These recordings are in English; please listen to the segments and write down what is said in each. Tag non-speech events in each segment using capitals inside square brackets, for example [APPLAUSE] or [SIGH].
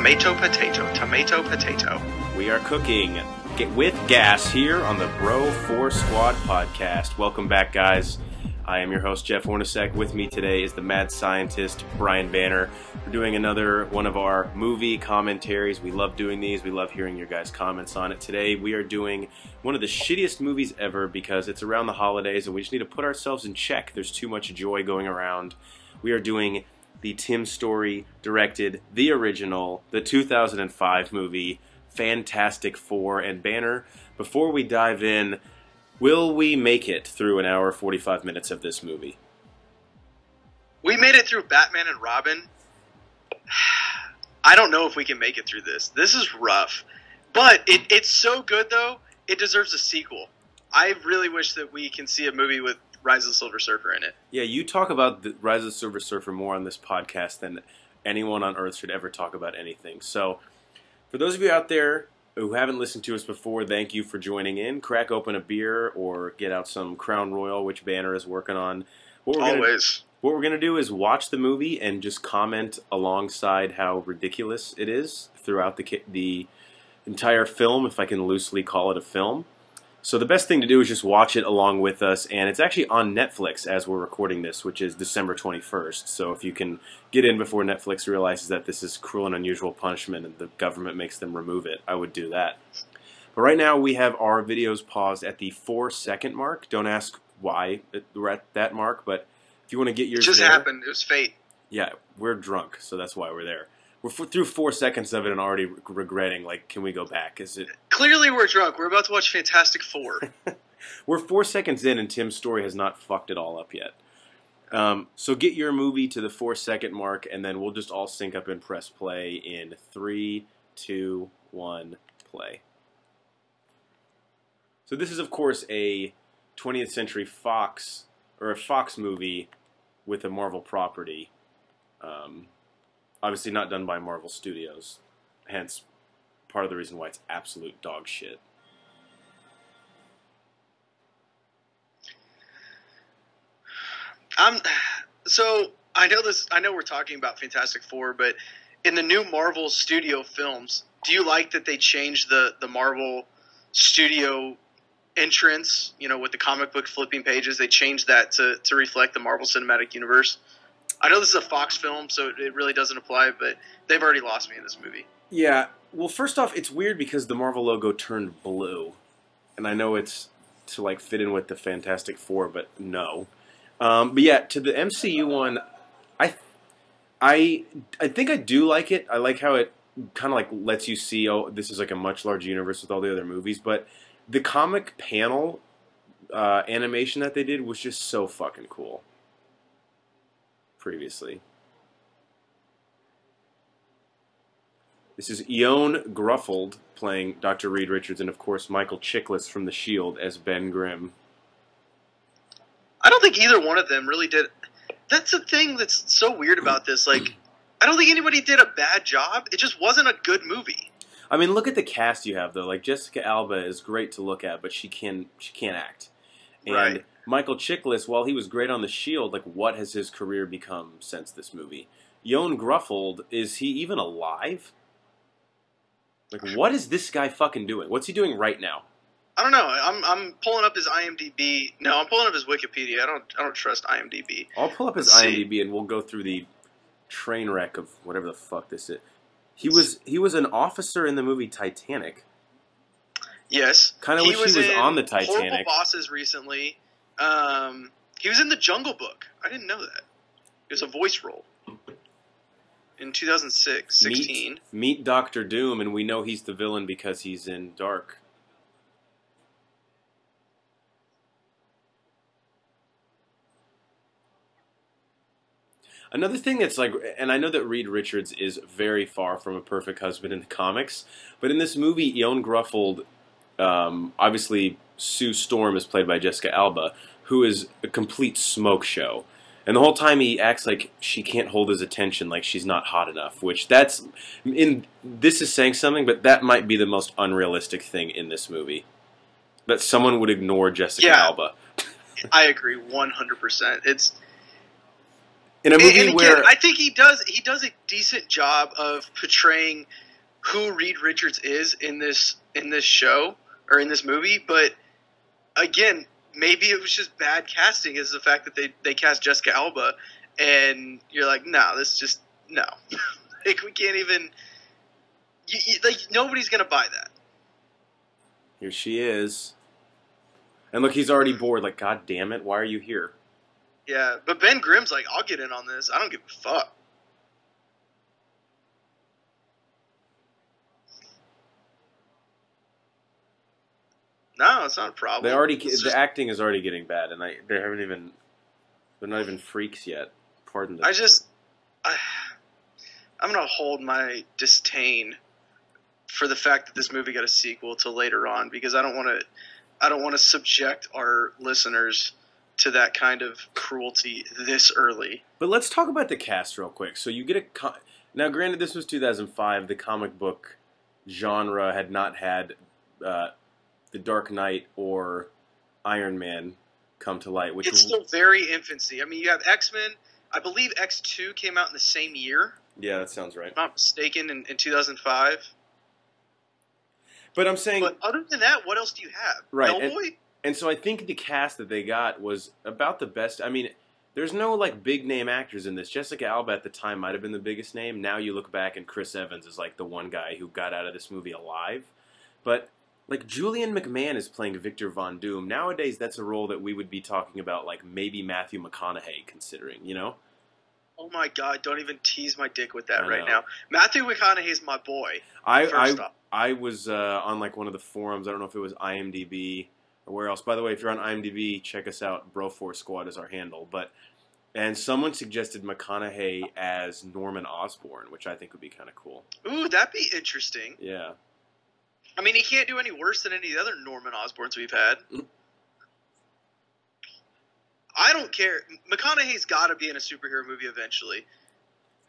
Tomato potato, tomato potato. We are cooking with gas here on the Bro Force Squad podcast. Welcome back, guys. I am your host, Jeff Hornacek. With me today is the mad scientist, Brian Banner. We're doing another one of our movie commentaries. We love doing these. We love hearing your guys' comments on it. Today, we are doing one of the shittiest movies ever because it's around the holidays and we just need to put ourselves in check. There's too much joy going around. We are doing the Tim Story directed, the original, the 2005 movie, Fantastic Four. And Banner, before we dive in, will we make it through an hour 45 minutes of this movie? We made it through Batman and Robin. [SIGHS] I don't know if we can make it through this. This is rough. But it, it's so good, though, it deserves a sequel. I really wish that we can see a movie with Rise of the Silver Surfer in it. Yeah, you talk about the Rise of the Silver Surfer more on this podcast than anyone on earth should ever talk about anything. So, for those of you out there who haven't listened to us before, thank you for joining in. Crack open a beer or get out some Crown Royal, which Banner is working on. What we're Always. Gonna, what we're going to do is watch the movie and just comment alongside how ridiculous it is throughout the the entire film, if I can loosely call it a film. So the best thing to do is just watch it along with us, and it's actually on Netflix as we're recording this, which is December 21st. So if you can get in before Netflix realizes that this is cruel and unusual punishment and the government makes them remove it, I would do that. But right now we have our videos paused at the four second mark. Don't ask why we're at that mark, but if you want to get yours, it just there, happened. It was fate. Yeah, we're drunk, so that's why we're there we're through four seconds of it and already regretting. Like, can we go back? Is it clearly we're drunk? We're about to watch Fantastic Four. [LAUGHS] we're four seconds in, and Tim's story has not fucked it all up yet. Um, so get your movie to the four second mark, and then we'll just all sync up and press play in three, two, one, play. So this is, of course, a 20th Century Fox or a Fox movie with a Marvel property. Um, obviously not done by Marvel Studios, hence part of the reason why it's absolute dog shit. Um, so I know this. I know we're talking about Fantastic Four, but in the new Marvel Studio films, do you like that they changed the the Marvel Studio entrance? You know, with the comic book flipping pages, they changed that to to reflect the Marvel Cinematic Universe. I know this is a Fox film, so it really doesn't apply, but they've already lost me in this movie. Yeah. Well, first off, it's weird because the Marvel logo turned blue, and I know it's to like fit in with the Fantastic Four, but no. Um, but yeah, to the MCU one, I, I, I think I do like it. I like how it kind of like lets you see, oh, this is like a much larger universe with all the other movies. But the comic panel uh, animation that they did was just so fucking cool previously. This is Ioan Gruffudd playing Dr. Reed Richards, and of course Michael Chiklis from The Shield as Ben Grimm. I don't think either one of them really did. That's the thing that's so weird about this. Like, I don't think anybody did a bad job. It just wasn't a good movie. I mean, look at the cast you have though. Like Jessica Alba is great to look at, but she can she can't act. And right. Michael Chiklis, while he was great on The Shield, like what has his career become since this movie? Ioan Gruffudd, is he even alive? Like, what is this guy fucking doing? What's he doing right now? I don't know. I'm I'm pulling up his IMDb. No, I'm pulling up his Wikipedia. I don't I don't trust IMDb. I'll pull up his Let's IMDb see. and we'll go through the train wreck of whatever the fuck this is. He was he was an officer in the movie Titanic. Yes, kind of wish was he was on the Titanic. Horrible Bosses recently. Um, he was in the Jungle Book. I didn't know that. It was a voice role in 2006, 16. Meet, meet Doctor Doom, and we know he's the villain because he's in Dark. Another thing that's like, and I know that Reed Richards is very far from a perfect husband in the comics, but in this movie, Ioan Gruffudd, um, obviously Sue Storm is played by Jessica Alba, who is a complete smoke show. And the whole time he acts like she can't hold his attention, like she's not hot enough. Which that's in this is saying something, but that might be the most unrealistic thing in this movie. That someone would ignore Jessica yeah, Alba. [LAUGHS] I agree, one hundred percent. It's in a movie again, where I think he does he does a decent job of portraying who Reed Richards is in this in this show or in this movie, but again, maybe it was just bad casting is the fact that they they cast Jessica Alba and you're like, no, this just no. [LAUGHS] like we can't even you, you, like nobody's going to buy that. here she is, and look, he's already bored. Like, God damn it, why are you here? Yeah, but Ben Grimm's like, I'll get in on this. I don't give a fuck. No, it's not a problem. They already It's the just- acting is already getting bad, and I they haven't even they're not even freaks yet. Pardon the I just, I, I'm gonna hold my disdain for the fact that this movie got a sequel to later on because I don't want to, I don't want to subject our listeners to that kind of cruelty this early. But let's talk about the cast real quick. So you get a co- now. Granted, this was 2005. The comic book genre had not had uh, the Dark Knight or Iron Man come to light, which It's still very infancy. I mean, you have X Men. I believe X Two came out in the same year, yeah, that sounds right. if I'm not mistaken, in, in 2005. But I'm saying, But other than that, what else do you have? Right, and- and so I think the cast that they got was about the best. I mean. There's no like big name actors in this. Jessica Alba at the time might have been the biggest name. Now you look back and Chris Evans is like the one guy who got out of this movie alive. But like Julian McMahon is playing Victor Von Doom. Nowadays that's a role that we would be talking about like maybe Matthew McConaughey considering, you know? Oh my god! Don't even tease my dick with that right now. Matthew McConaughey is my boy. I First I, I was uh, on like one of the forums. I don't know if it was IMDb or where else. By the way, if you're on IMDb, check us out. Bro Force Squad is our handle. But and someone suggested McConaughey as Norman Osborn, which I think would be kind of cool. ooh, that'd be interesting. Yeah. I mean, he can't do any worse than any of the other Norman Osborns we've had. I don't care. McConaughey's got to be in a superhero movie eventually.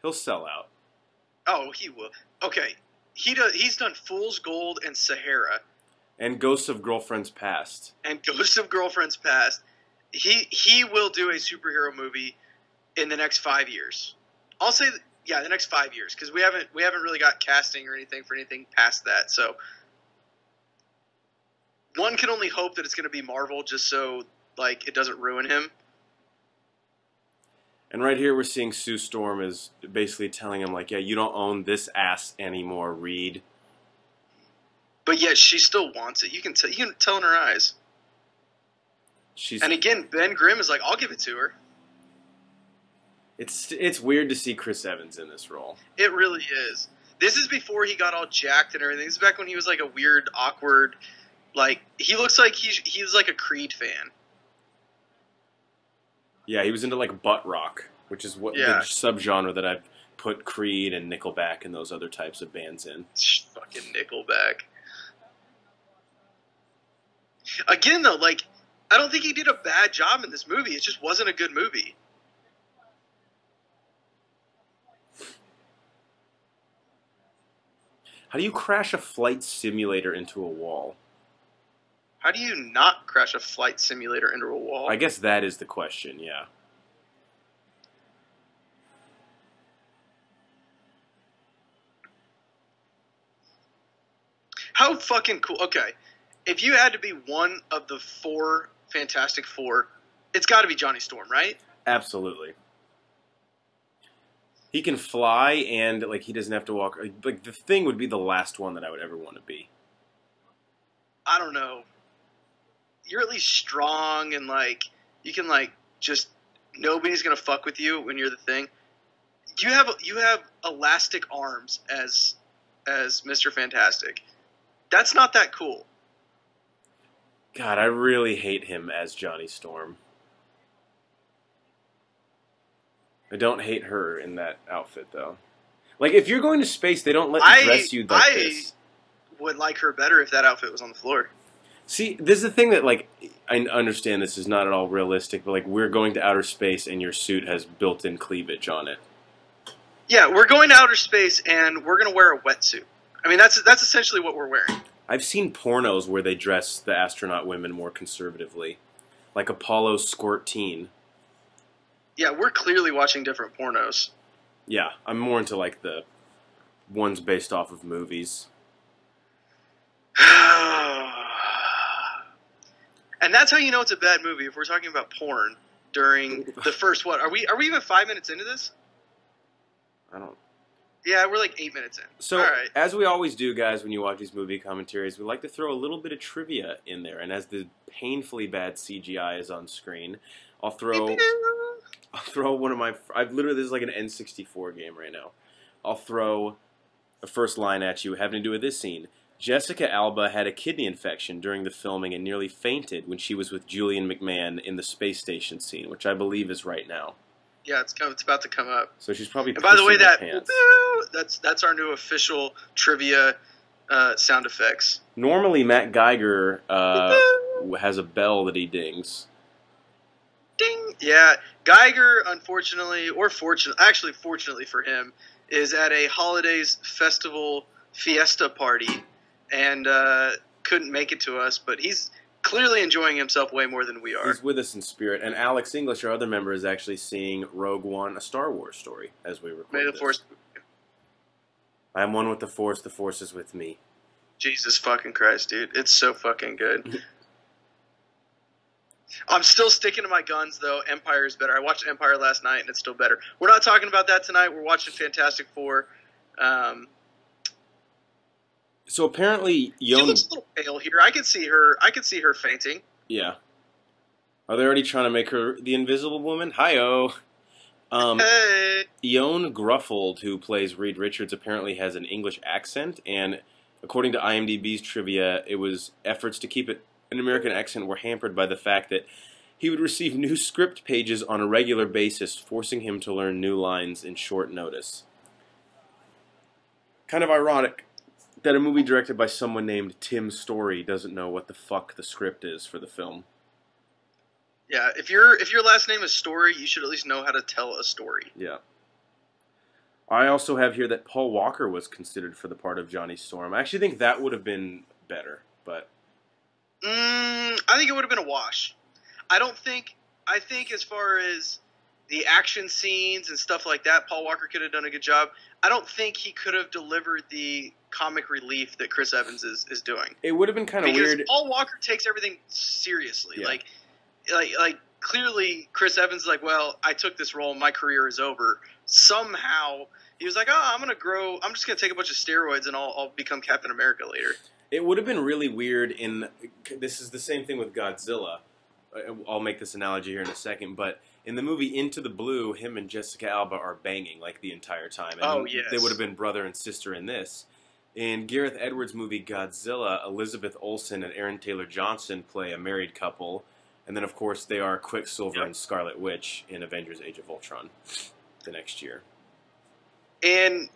He'll sell out. Oh, he will. Okay, he does. He's done Fool's Gold and Sahara And Ghosts of Girlfriends Past. and Ghosts of Girlfriends Past. He he will do a superhero movie in the next five years. I'll say, yeah, the next five years because we haven't we haven't really got casting or anything for anything past that. So one can only hope that it's going to be Marvel, just so like it doesn't ruin him. And right here, we're seeing Sue Storm is basically telling him, like, yeah, you don't own this ass anymore, Reed. But yet she still wants it. You can tell. You can tell in her eyes. She's. And again, Ben Grimm is like, "I'll give it to her." It's it's weird to see Chris Evans in this role. It really is. This is before he got all jacked and everything. This is back when he was like a weird, awkward, like he looks like he's he's like a Creed fan. Yeah, he was into like butt rock, which is what Yeah. the subgenre that I've put Creed and Nickelback and those other types of bands in. Fucking Nickelback. Again, though, like I don't think he did a bad job in this movie. It just wasn't a good movie. How do you crash a flight simulator into a wall? How do you not crash a flight simulator into a wall? I guess that is the question. Yeah. How fucking cool. Okay. If you had to be one of the four Fantastic Four, it's got to be Johnny Storm, right? Absolutely. He can fly and like he doesn't have to walk. Like the thing would be the last one that I would ever want to be. I don't know. You're at least strong and like you can like just nobody's gonna fuck with you when you're the thing. You have you have elastic arms as as Mr. Fantastic. That's not that cool. God, I really hate him as Johnny Storm. I don't hate her in that outfit though. Like if you're going to space, they don't let I- dress you like I- this. Would like her better if that outfit was on the floor. See, this is the thing that like I understand this is not at all realistic, but like we're going to outer space and your suit has built-in cleavage on it. Yeah, we're going to outer space and we're gonna wear a wetsuit. I mean that's that's essentially what we're wearing. I've seen pornos where they dress the astronaut women more conservatively, like Apollo Squirt Teen. Yeah, we're clearly watching different pornos. Yeah, I'm more into like the ones based off of movies. And that's how you know it's a bad movie if we're talking about porn during the first what are we are we even five minutes into this I don't. yeah we're like eight minutes in So, right as we always do, guys, when you watch these movie commentaries, we like to throw a little bit of trivia in there. And as the painfully bad CGI is on screen, I'll throw I'll throw one of my. I've literally this is like an N64 game right now. I'll throw a first line at you having to do with this scene. Jessica Alba had a kidney infection during the filming and nearly fainted when she was with Julian McMahon in the space station scene, which I believe is right now. yeah it's, come, it's about to come up So she's probably. and by the way that [LAUGHS] that's that's our new official trivia uh, sound effects Normally, Matt Geiger uh, has a bell that he dings. Ding. Yeah, Geiger, unfortunately, or fortunate, actually, fortunately for him, is at a holidays festival fiesta party and uh, couldn't make it to us. But he's clearly enjoying himself way more than we are. He's with us in spirit, and Alex English, our other member, is actually seeing Rogue One, a Star Wars story, as we record. May the this. force, I am one with the Force. The Force is with me. Jesus fucking Christ, dude, it's so fucking good. [LAUGHS] I'm still sticking to my guns though. Empire is better. I watched Empire last night and it's still better. We're not talking about that tonight. We're watching Fantastic Four. Um, So apparently, she looks a little pale here. I can see her. I can see her fainting. Yeah. Are they already trying to make her the Invisible Woman? Hi-oh. Um, hey, Ione Gruffeld, who plays Reed Richards, apparently has an English accent, and according to IMDb's trivia, it was efforts to keep it an American accent were hampered by the fact that he would receive new script pages on a regular basis, forcing him to learn new lines in short notice. Kind of ironic that a movie directed by someone named Tim Story doesn't know what the fuck the script is for the film. yeah. If your if your last name is Story, you should at least know how to tell a story. Yeah. I also have here that Paul Walker was considered for the part of Johnny Storm. I actually think that would have been better, but Mm, I think it would have been a wash. I don't think. I think as far as the action scenes and stuff like that, Paul Walker could have done a good job. I don't think he could have delivered the comic relief that Chris Evans is, is doing. it would have been kind of weird. Paul Walker takes everything seriously. Yeah. Like, like, like clearly, Chris Evans is like, well, I took this role, my career is over. Somehow, he was like, oh, I'm gonna grow. I'm just gonna take a bunch of steroids and I'll, I'll become Captain America later. It would have been really weird in. This is the same thing with Godzilla. I'll make this analogy here in a second, but in the movie Into the Blue, him and Jessica Alba are banging like the entire time. And Oh, They would have been brother and sister in this. In Gareth Edwards' movie Godzilla, Elizabeth Olsen and Aaron Taylor Johnson play a married couple, and then of course they are Quicksilver Yep. and Scarlet Witch in Avengers: Age of Ultron the next year. and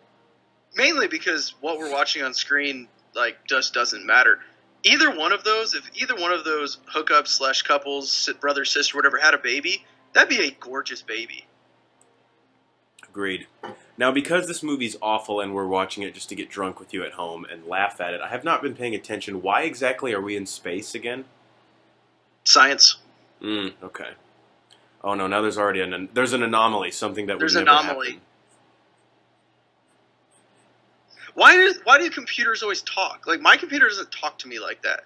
mainly because what we're watching on screen like just doesn't matter. Either one of those, if either one of those hookups slash couples, brother sister, whatever, had a baby, that'd be a gorgeous baby. Agreed. Now, because this movie's awful and we're watching it just to get drunk with you at home and laugh at it, I have not been paying attention. Why exactly are we in space again? Science. Mm, okay. Oh no! Now there's already an there's an anomaly, something that There's would an never anomaly. happen. Why do why do computers always talk? Like my computer doesn't talk to me like that.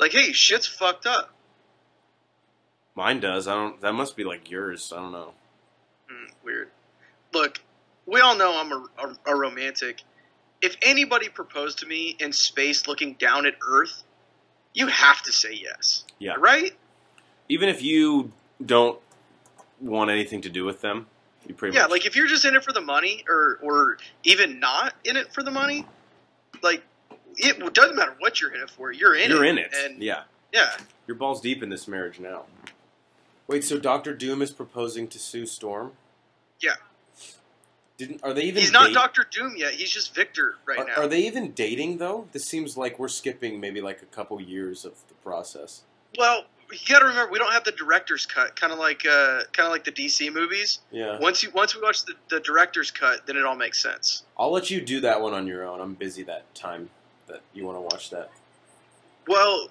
Like, hey, shit's fucked up. Mine does. I don't. That must be like yours. I don't know. Hmm, weird. Look, we all know I'm a, a, a romantic. If anybody proposed to me in space looking down at Earth, you have to say yes. Yeah. Right? Even if you don't want anything to do with them, you pretty Yeah, much. like if you're just in it for the money, or or even not in it for the money, like it doesn't matter what you're in it for. You're in you're it. in it. and yeah. yeah, Your balls deep in this marriage now. Wait, so Doctor Doom is proposing to Sue Storm? Yeah. Didn't are they even? he's not date- Doctor Doom yet. He's just Victor right Are, now. are they even dating though? This seems like we're skipping maybe like a couple years of the process. well, you got to remember we don't have the director's cut, kind of like uh, kind of like the DC movies. Yeah. Once you once we watch the, the director's cut, then it all makes sense. I'll let you do that one on your own. I'm busy that time that you want to watch that. Well,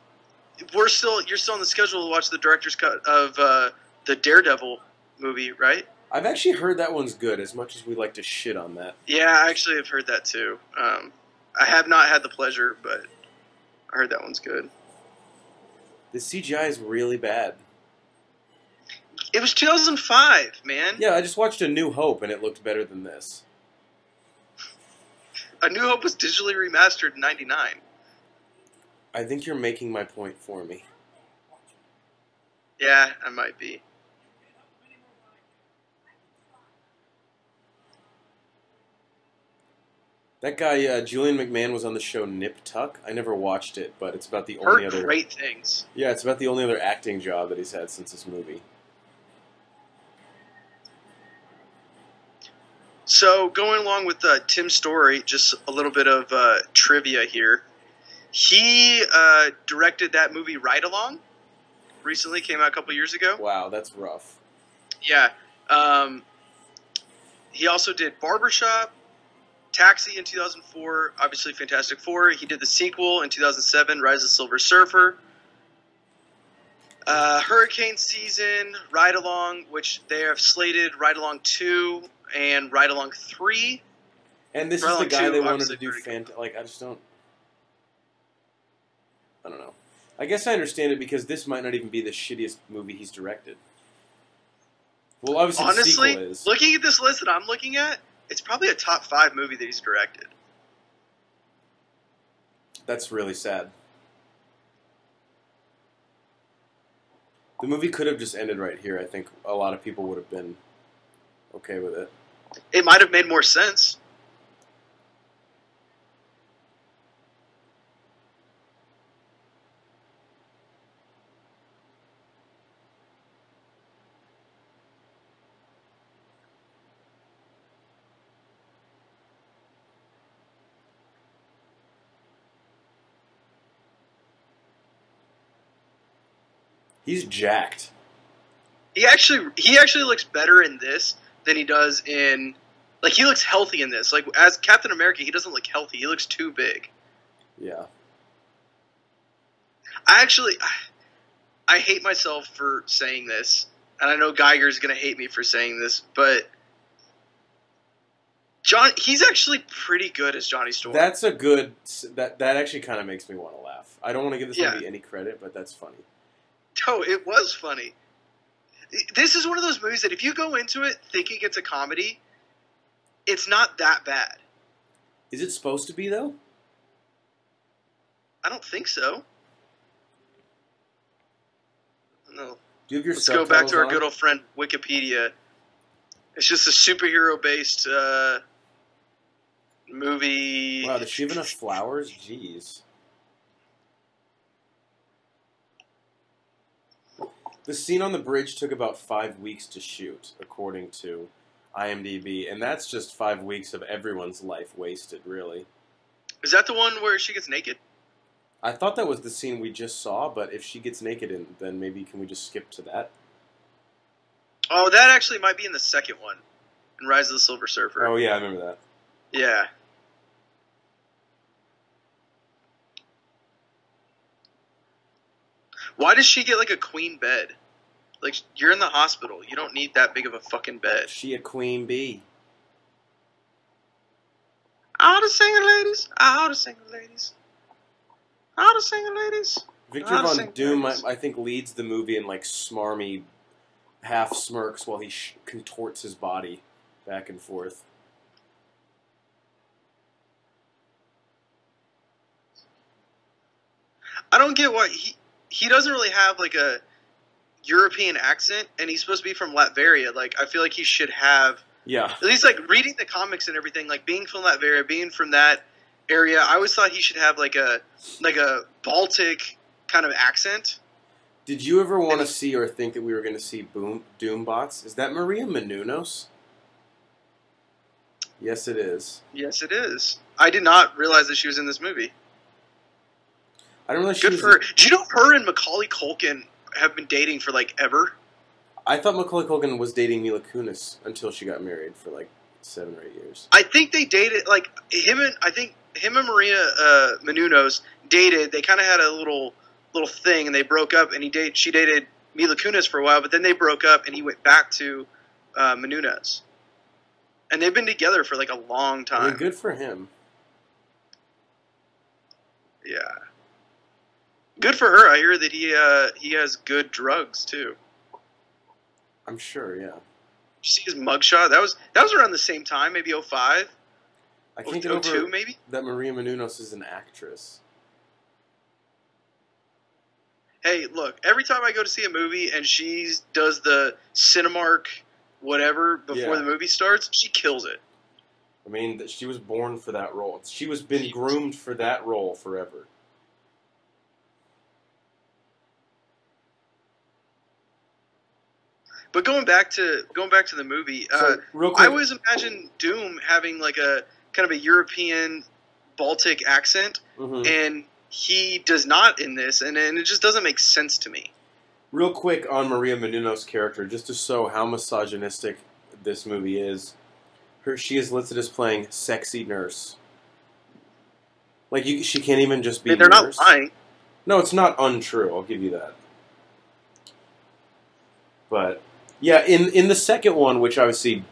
we're still you're still on the schedule to watch the director's cut of uh, the Daredevil movie, right? I've actually heard that one's good. As much as we like to shit on that. Yeah, I actually have heard that too. Um, I have not had the pleasure, but I heard that one's good. The CGI is really bad. It was 2005, man. Yeah, I just watched A New Hope and it looked better than this. A New Hope was digitally remastered in '99. I think you're making my point for me. Yeah, I might be. That guy, uh, Julian McMahon, was on the show Nip Tuck. I never watched it, but it's about the only Heard other. great things. Yeah, it's about the only other acting job that he's had since this movie. So going along with uh, Tim's story, just a little bit of uh, trivia here. He uh, directed that movie Ride Along. Recently came out a couple years ago. Wow, that's rough. Yeah. Um, he also did Barbershop, Taxi in 2004, obviously Fantastic Four. He did the sequel in 2007, Rise of Silver Surfer. Uh, Hurricane Season, Ride Along, which they have slated Ride Along 2 and Ride Along 3. And this is the guy 2, they wanted to do. Fant- like, I just don't. I don't know. I guess I understand it because this might not even be the shittiest movie he's directed. Well, obviously, Honestly, looking at this list that I'm looking at, it's probably a top five movie that he's directed. That's really sad. The movie could have just ended right here. I think a lot of people would have been okay with it. It might have made more sense. He's jacked. He actually he actually looks better in this than he does in like he looks healthy in this. Like as Captain America, he doesn't look healthy. He looks too big. Yeah. I actually I, hate myself for saying this, and I know Geiger's gonna hate me for saying this, but John he's actually pretty good as Johnny Storm. That's a good. That that actually kind of makes me want to laugh. I don't want to give this Yeah. movie any credit, but that's funny. No, it was funny. This is one of those movies that if you go into it thinking it's a comedy, it's not that bad. Is it supposed to be though? I don't think so. No. Do you have your Let's go back to our subtitles good old friend Wikipedia. It's just a superhero based uh, movie. Wow, does she have enough flowers? Jeez. The scene on the bridge took about five weeks to shoot, according to IMDb, and that's just five weeks of everyone's life wasted, really. Is that the one where she gets naked? I thought that was the scene we just saw, but if she gets naked, in, then maybe can we just skip to that? Oh, that actually might be in the second one, in Rise of the Silver Surfer. Oh yeah, I remember that. Yeah. Why does she get like a queen bed? Like you're in the hospital, you don't need that big of a fucking bed. She a queen bee. All the single ladies, all the single ladies, all the single ladies. Victor Von Doom, I. I think, leads the movie in like smarmy half smirks while he sh- contorts his body back and forth. I don't get why he he doesn't really have like a European accent, and he's supposed to be from Latveria. Like I feel like he should have Yeah, at least like reading the comics and everything, like being from Latveria, being from that area, I always thought he should have like a like a Baltic kind of accent. Did you ever want to see or think that we were going to see Boom Doombots? Is that Maria Menounos? Yes, it is. Yes, it is. I did not realize that she was in this movie. I don't she Good was. for her. Do you know her and Macaulay Culkin have been dating for like ever? I thought Macaulay Culkin was dating Mila Kunis until she got married for like seven or eight years. I think they dated like him and I think him and Maria uh, Menounos dated. They kind of had a little little thing, and they broke up. And he date she dated Mila Kunis for a while, but then they broke up, and he went back to uh, Menounos, and they've been together for like a long time. good for him. Yeah. Good for her. I hear that he uh, he has good drugs too. I'm sure. Yeah. Did you see his mugshot? That was that was around the same time, maybe 05, I can't get 02 over maybe. that Maria Menounos is an actress. Hey, look, every time I go to see a movie and she does the Cinemark whatever before Yeah. the movie starts, she kills it. I mean, that she was born for that role. She was been groomed for that role forever. But going back to going back to the movie, uh, So, real quick, I always imagine Doom having like a kind of a European Baltic accent, Mhm. and he does not in this, and, and it just doesn't make sense to me. real quick on Maria Menounos' character, just to show how misogynistic this movie is. Her, she is listed as playing sexy nurse. Like you, she can't even just I be. mean, they're nurse. not lying. No, it's not untrue. I'll give you that. But yeah, in in the second one, which obviously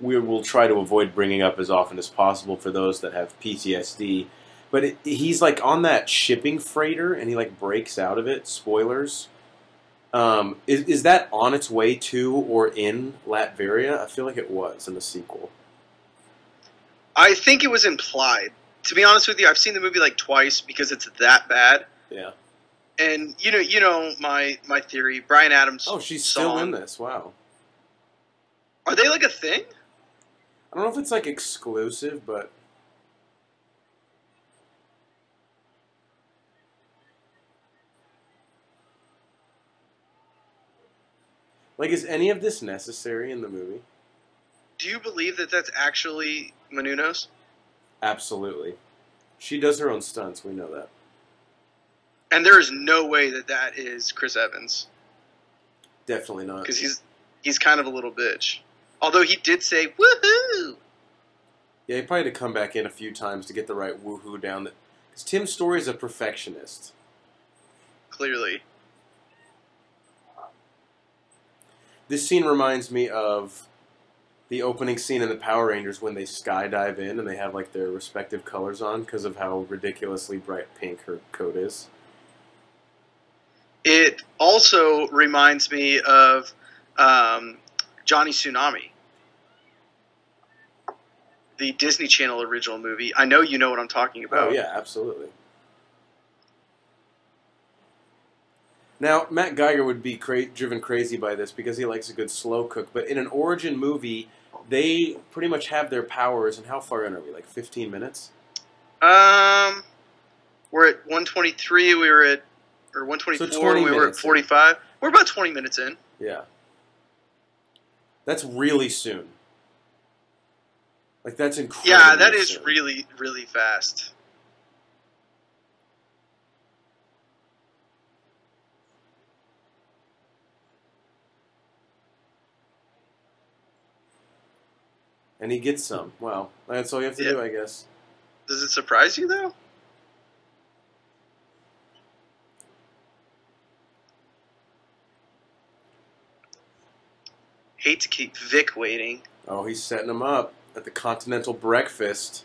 we will try to avoid bringing up as often as possible for those that have PTSD. But it, he's like on that shipping freighter, and he like breaks out of it. Spoilers. Um, is is that on its way to or in Latveria? I feel like it was in the sequel. I think it was implied. To be honest with you, I've seen the movie like twice because it's that bad. Yeah. And you know, you know my my theory. Brian Adams. Oh, she's still in this. Wow. Are they like a thing? I don't know if it's like exclusive, but like, is any of this necessary in the movie? Do you believe that that's actually Menounos? Absolutely. She does her own stunts. We know that. And there is no way that that is Chris Evans Definitely not. because he's he's kind of a little bitch. Although he did say woohoo. Yeah, he probably had to come back in a few times to get the right woohoo down. Because Tim Story is a perfectionist. Clearly, This scene reminds me of the opening scene in the Power Rangers when they skydive in and they have like their respective colors on because of how ridiculously bright pink her coat is. It also reminds me of um, Johnny Tsunami, the Disney Channel original movie. I know you know what I'm talking about. Oh yeah, absolutely. Now Matt Geiger would be cra- driven crazy by this because he likes a good slow cook. But in an origin movie, they pretty much have their powers. And how far in are we? Like fifteen minutes? Um, we're at 123. We were at or 124. So 20 we were at minutes in. 45. We're about 20 minutes in. Yeah. That's really soon. Like that's incredible. Yeah, that is soon. really really fast. And he gets some. Well, that's all you have to Yeah. do, I guess. Does it surprise you though? Hate to keep Vic waiting. Oh, he's setting him up at the Continental Breakfast.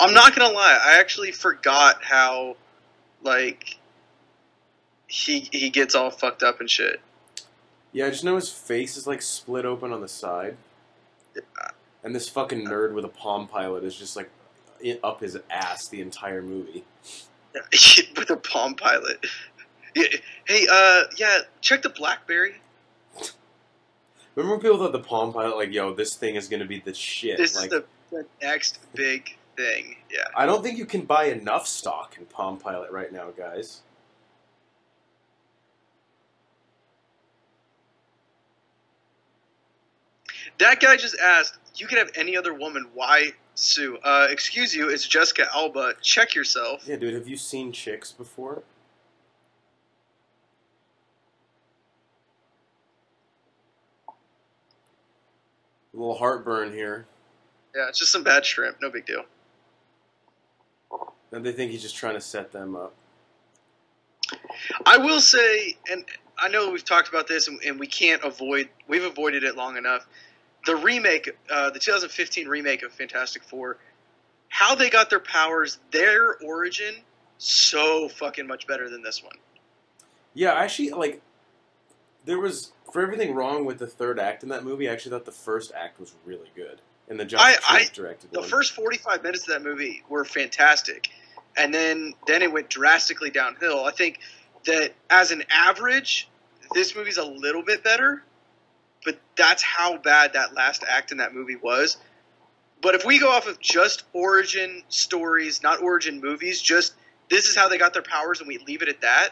I'm not gonna lie, I actually forgot how, like, he he gets all fucked up and shit. Yeah, I just know his face is like split open on the side. And this fucking nerd with a Palm Pilot is just like up his ass the entire movie. [LAUGHS] with a Palm Pilot. Hey, uh, yeah, check the BlackBerry. Remember when people thought the Palm Pilot, like, yo, this thing is gonna be the shit. This like, is the, the next big thing. Yeah. I don't think you can buy enough stock in Palm Pilot right now, guys. That guy just asked, "You could have any other woman. Why Sue? Uh, excuse you, it's Jessica Alba. Check yourself." Yeah, dude, have you seen chicks before? A little heartburn here. Yeah, it's just some bad shrimp. No big deal. And they think he's just trying to set them up. I will say, and I know we've talked about this, and, and we can't avoid. We've avoided it long enough. The remake, uh, the 2015 remake of Fantastic Four, how they got their powers, their origin, so fucking much better than this one. Yeah, actually, like there was for everything wrong with the third act in that movie. I actually thought the first act was really good, and the Josh I- I- directed The one. first 45 minutes of that movie were fantastic, and then then it went drastically downhill. I think that as an average, this movie's a little bit better, but that's how bad that last act in that movie was. But if we go off of just origin stories, not origin movies, just this is how they got their powers, and we leave it at that,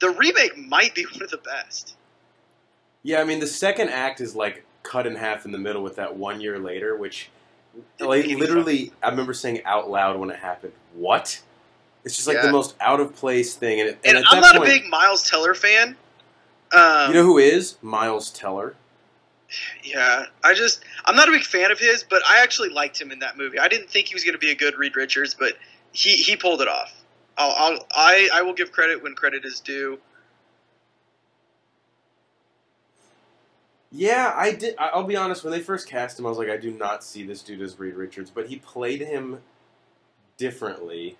the remake might be [LAUGHS] one of the best. Yeah, I mean the second act is like cut in half in the middle with that one year later, which like literally I remember saying out loud when it happened. What? It's just like Yeah. the most out of place thing, and, And at I'm not point, a big Miles Teller fan. Um, You know who is Miles Teller? Yeah, I just I'm not a big fan of his, but I actually liked him in that movie. I didn't think he was going to be a good Reed Richards, but he he pulled it off. I'll, I'll I I will give credit when credit is due. Yeah, I did. I'll be honest. When they first cast him, I was like, I do not see this dude as Reed Richards, but he played him differently.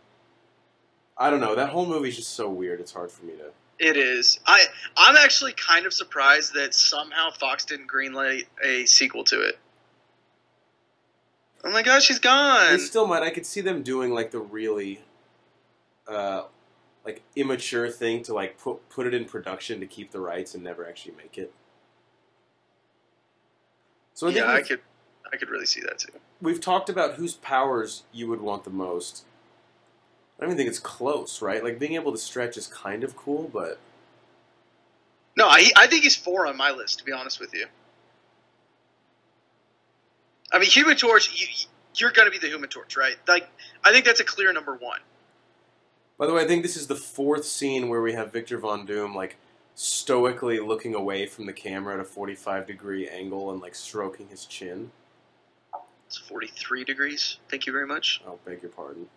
I don't know. That whole movie's just so weird. It's hard for me to. It is. I I'm actually kind of surprised that somehow Fox didn't greenlight a sequel to it. Oh my gosh, she's They gone. still might. I could see them doing like the really, uh, like immature thing to like put put it in production to keep the rights and never actually make it. So I think yeah, I could I could really see that too. we've talked about whose powers you would want the most. I don't even think it's close, right? Like being able to stretch is kind of cool, but No, I I think he's four on my list. To be honest with you. I mean, Human Torch. You, you're going to be the Human Torch, right? Like, I think that's a clear number one. By the way, I think this is the fourth scene where we have Victor Von Doom like stoically looking away from the camera at a 45 degree angle and like stroking his chin. It's 43 degrees. Thank you very much. I'll beg your pardon.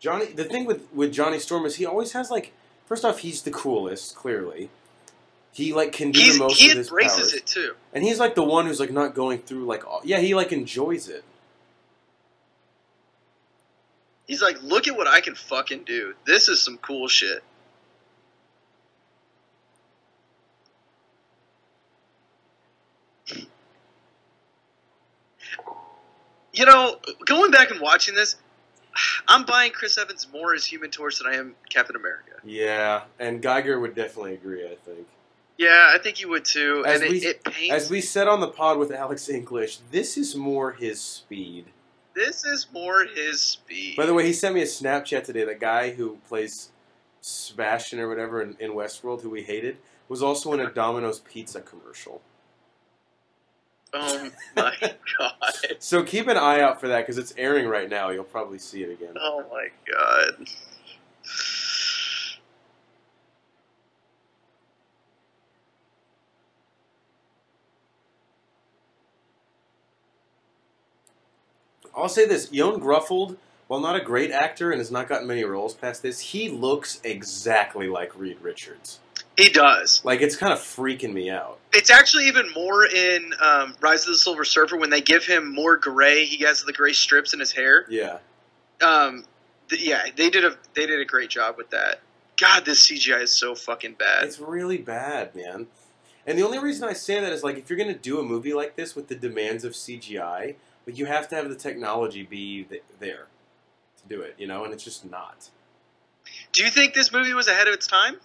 Johnny, the thing with with Johnny Storm is he always has like. First off, he's the coolest. Clearly, he like can do He's, the most he embraces powers. it too. And he's like the one who's like not going through like all, yeah he like enjoys it. He's like, look at what I can fucking do. This is some cool shit. You know, going back and watching this, I'm buying Chris Evans more as Human Torch than I am Captain America. Yeah, and Geiger would definitely agree. I think. Yeah, I think he would too. As and it, we- it pains. As we said on the pod with Alex English, this is more his speed. this is more his speed. By the way, he sent me a Snapchat today. The guy who plays Sebastian or whatever in, in Westworld, who we hated, was also in a Domino's pizza commercial. Oh my [LAUGHS] god. So keep an eye out for that because it's airing right now. You'll probably see it again. Oh my god. I'll say this: Jon Gruffeld, while not a great actor and has not gotten many roles past this, he looks exactly like Reed Richards. He does. Like it's kind of freaking me out. It's actually even more in um, Rise of the Silver Surfer when they give him more gray. He has the gray strips in his hair. Yeah. Um, th- yeah, they did a they did a great job with that. God, this CGI is so fucking bad. It's really bad, man. And the only reason I say that is like if you're going to do a movie like this with the demands of CGI, like you have to have the technology be th- there to do it, you know, and it's just not. Do you think this movie was ahead of its time?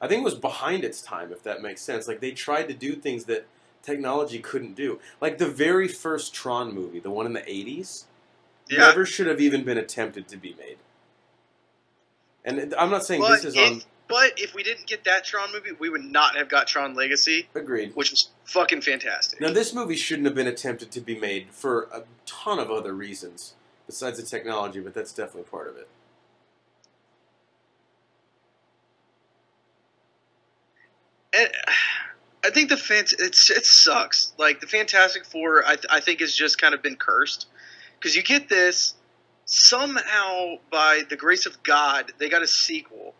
I think it was behind its time, if that makes sense. Like they tried to do things that technology couldn't do. Like the very first Tron movie, the one in the '80s, Yeah. never should have even been attempted to be made. And I'm not saying But this is if, on. but if we didn't get that Tron movie, we would not have got Tron Legacy, Agreed. which was fucking fantastic. Now, this movie shouldn't have been attempted to be made for a ton of other reasons besides the technology, but that's definitely part of it. I think the fans it's it sucks. Like the Fantastic Four, I, th- I think has just kind of been cursed because you get this somehow by the grace of God they got a sequel,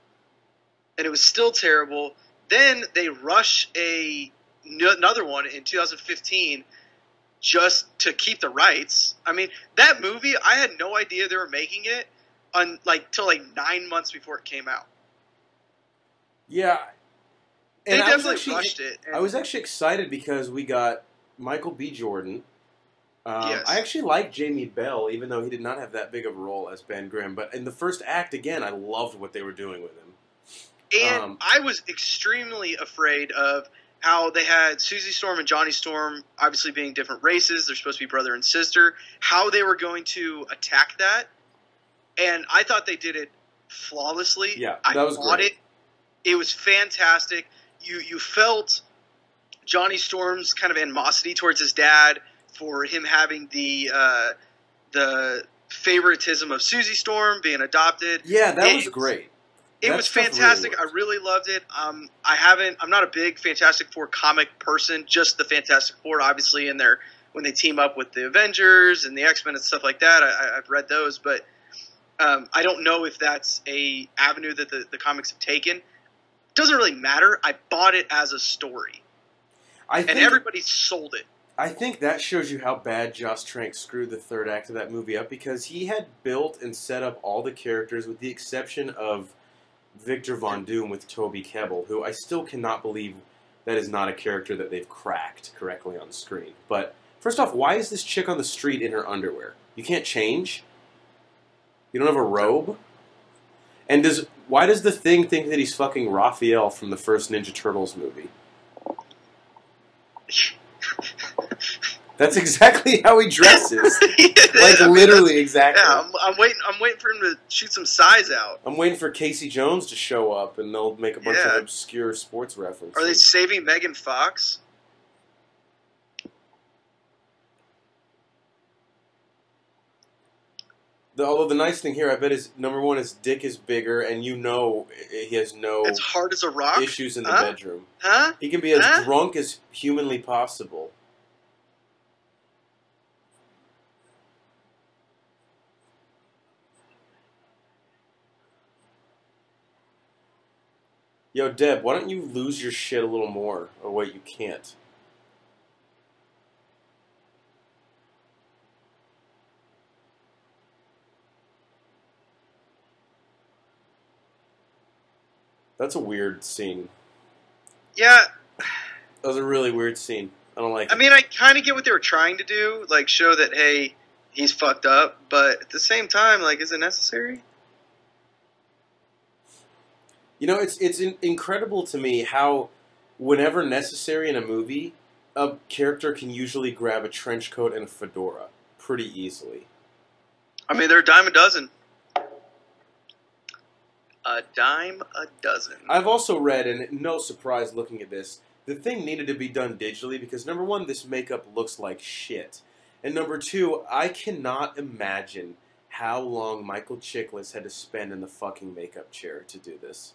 and it was still terrible. Then they rush a another one in 2015 just to keep the rights. I mean, that movie I had no idea they were making it on like till like nine months before it came out. Yeah, They and I was definitely actually rushed it. I was actually excited because we got Michael B. Jordan. Um, Yes. I actually like Jamie Bell, even though he did not have that big of a role as Ben Grimm. But in the first act, again, I loved what they were doing with him. And Um, I was extremely afraid of how they had Susie Storm and Johnny Storm obviously being different races. They're supposed to be brother and sister. How they were going to attack that. And I thought they did it flawlessly. Yeah, I that was great. it. It was fantastic. You you felt Johnny Storm's kind of animosity towards his dad for him having the uh, the favoritism of Susie Storm being adopted. Yeah, that It was great. It That was stuff really fantastic. I really loved it. Um, I haven't. I'm not a big Fantastic Four comic person. Just the Fantastic Four, obviously, in their when they team up with the Avengers and the X Men and stuff like that. I, I've read those, but um, I don't know if that's a avenue that the, the comics have taken. Doesn't really matter. I bought it as a story, I and everybody sold it. I think that shows you how bad Josh Trank screwed the third act of that movie up because he had built and set up all the characters with the exception of Victor Von Doom with Toby Kebbell, who I still cannot believe that is not a character that they've cracked correctly on screen. But first off, why is this chick on the street in her underwear? You can't change? You don't have a robe? And does why does the thing think that he's fucking Raphael from the first Ninja Turtles movie? That's exactly how he dresses. [LAUGHS] like literally exactly. Yeah, I'm, I'm waiting. I'm waiting for him to shoot some sais out. I'm waiting for Casey Jones to show up, and they'll make a bunch Yeah. of obscure sports references. Are they saving Megan Fox? The, although the nice thing here, I bet, is number one, his dick is bigger, and you know he has no It's hard as a rock, issues in the Huh? bedroom. huh? He can be as Huh? drunk as humanly possible. Yo, Deb, why don't you lose your shit a little more? Or wait, you can't. That's a weird scene. Yeah, That was a really weird scene. I don't like I it. mean, I kind of get what they were trying to do, like show that hey, he's fucked up, but at the same time, like, is it necessary? You know, it's it's in- incredible to me how, whenever necessary in a movie, a character can usually grab a trench coat and a fedora pretty easily. I mean, they're a dime a dozen. A dime a dozen. I've also read, and no surprise looking at this, the thing needed to be done digitally because number one, this makeup looks like shit, and number two, I cannot imagine how long Michael Chiklis had to spend in the fucking makeup chair to do this.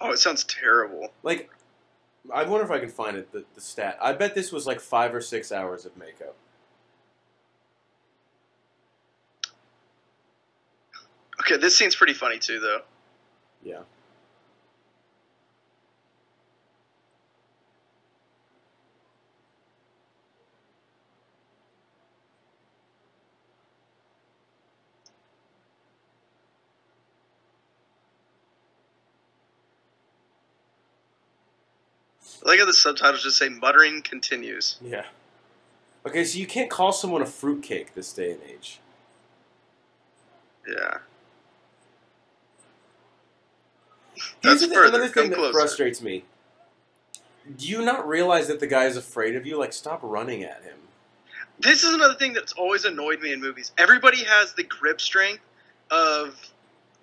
oh, it sounds terrible. Like, I wonder if I can find it the, the stat. I bet this was like five or six hours of makeup. Okay, this scene's pretty funny too, though. Yeah. I like how the subtitles just say "muttering continues." Yeah. Okay, so you can't call someone a fruitcake this day and age. Yeah. Here's That's further. another thing Come that closer. frustrates me. Do you not realize that the guy is afraid of you? Like, stop running at him. This is another thing that's always annoyed me in movies. Everybody has the grip strength of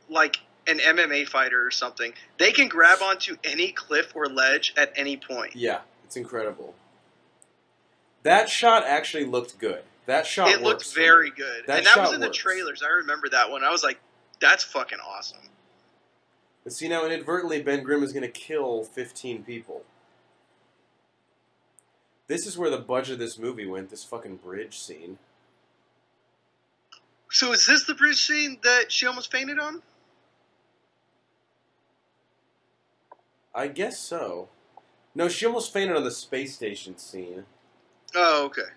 like an MMA fighter or something. They can grab onto any cliff or ledge at any point. Yeah, it's incredible. That shot actually looked good. That shot it looked very good. That and that was in the trailers. I remember that one. I was like, that's fucking awesome. But see now, inadvertently, Ben Grimm is going to kill 15 people. This is where the budget of this movie went. This fucking bridge scene. So is this the bridge scene that she almost fainted on? I guess so. No, she almost fainted on the space station scene. Oh, okay.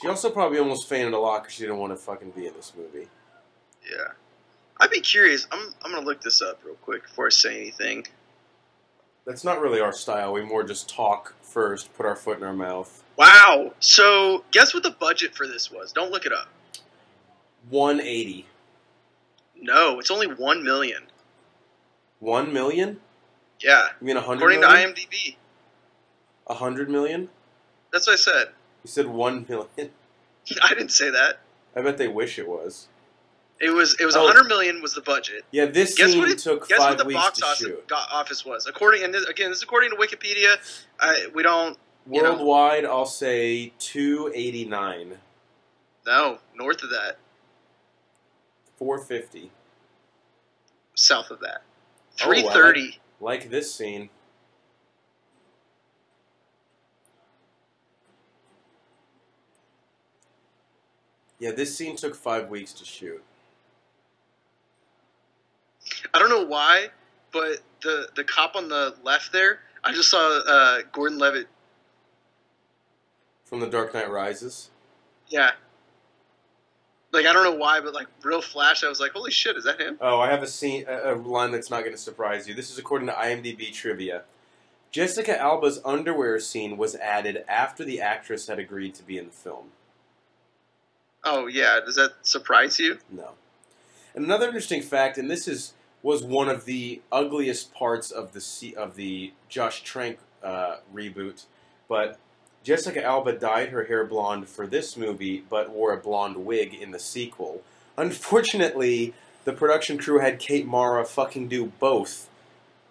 She also probably almost fainted a lot because she didn't want to fucking be in this movie. Yeah. I'd be curious. I'm I'm gonna look this up real quick before I say anything. That's not really our style. We more just talk first, put our foot in our mouth. Wow. So guess what the budget for this was? Don't look it up. 180. No, it's only one million. 1 million? Yeah. You mean 100 According million? to IMDb. A 100 million? That's what I said. You said 1 million. [LAUGHS] I didn't say that. I bet they wish it was. It was it was Oh. 100 million was the budget. Yeah, this Guess scene what it took Guess what the weeks box to office, shoot. office was? According and this, again, this is according to Wikipedia. I, we don't you know. Worldwide, I'll say 289. no north of that, 450. south of that. Oh, I 330. Like this scene. Yeah, this scene took five weeks to shoot. I don't know why, but the the cop on the left there, I just saw uh, Gordon Levitt. From The Dark Knight Rises. Yeah. Like I don't know why, but like real flash, I was like, "Holy shit, is that him?" Oh, I have a scene, a, a line that's not going to surprise you. This is according to IMDb trivia. Jessica Alba's underwear scene was added after the actress had agreed to be in the film. Oh yeah, does that surprise you? No. And another interesting fact, and this is was one of the ugliest parts of the of the Josh Trank uh, reboot, but Jessica Alba dyed her hair blonde for this movie, but wore a blonde wig in the sequel. Unfortunately, the production crew had Kate Mara fucking do both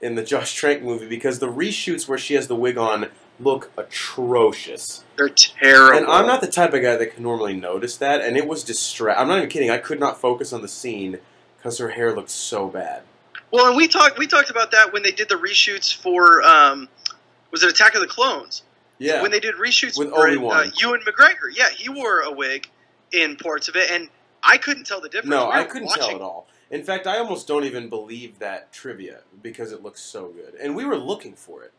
in the Josh Trank movie because the reshoots where she has the wig on look atrocious. They're terrible. And I'm not the type of guy that can normally notice that, and it was distra I'm not even kidding. I could not focus on the scene because her hair looked so bad. Well, and we talked we talked about that when they did the reshoots for um, was it Attack of the Clones? Yeah. When they did reshoots With for it, Obi-Wan. uh, Ewan McGregor. Yeah, he wore a wig in parts of it, and I couldn't tell the difference. no, We I couldn't watching- tell at all. In fact, I almost don't even believe that trivia because it looks so good. And we were looking for it.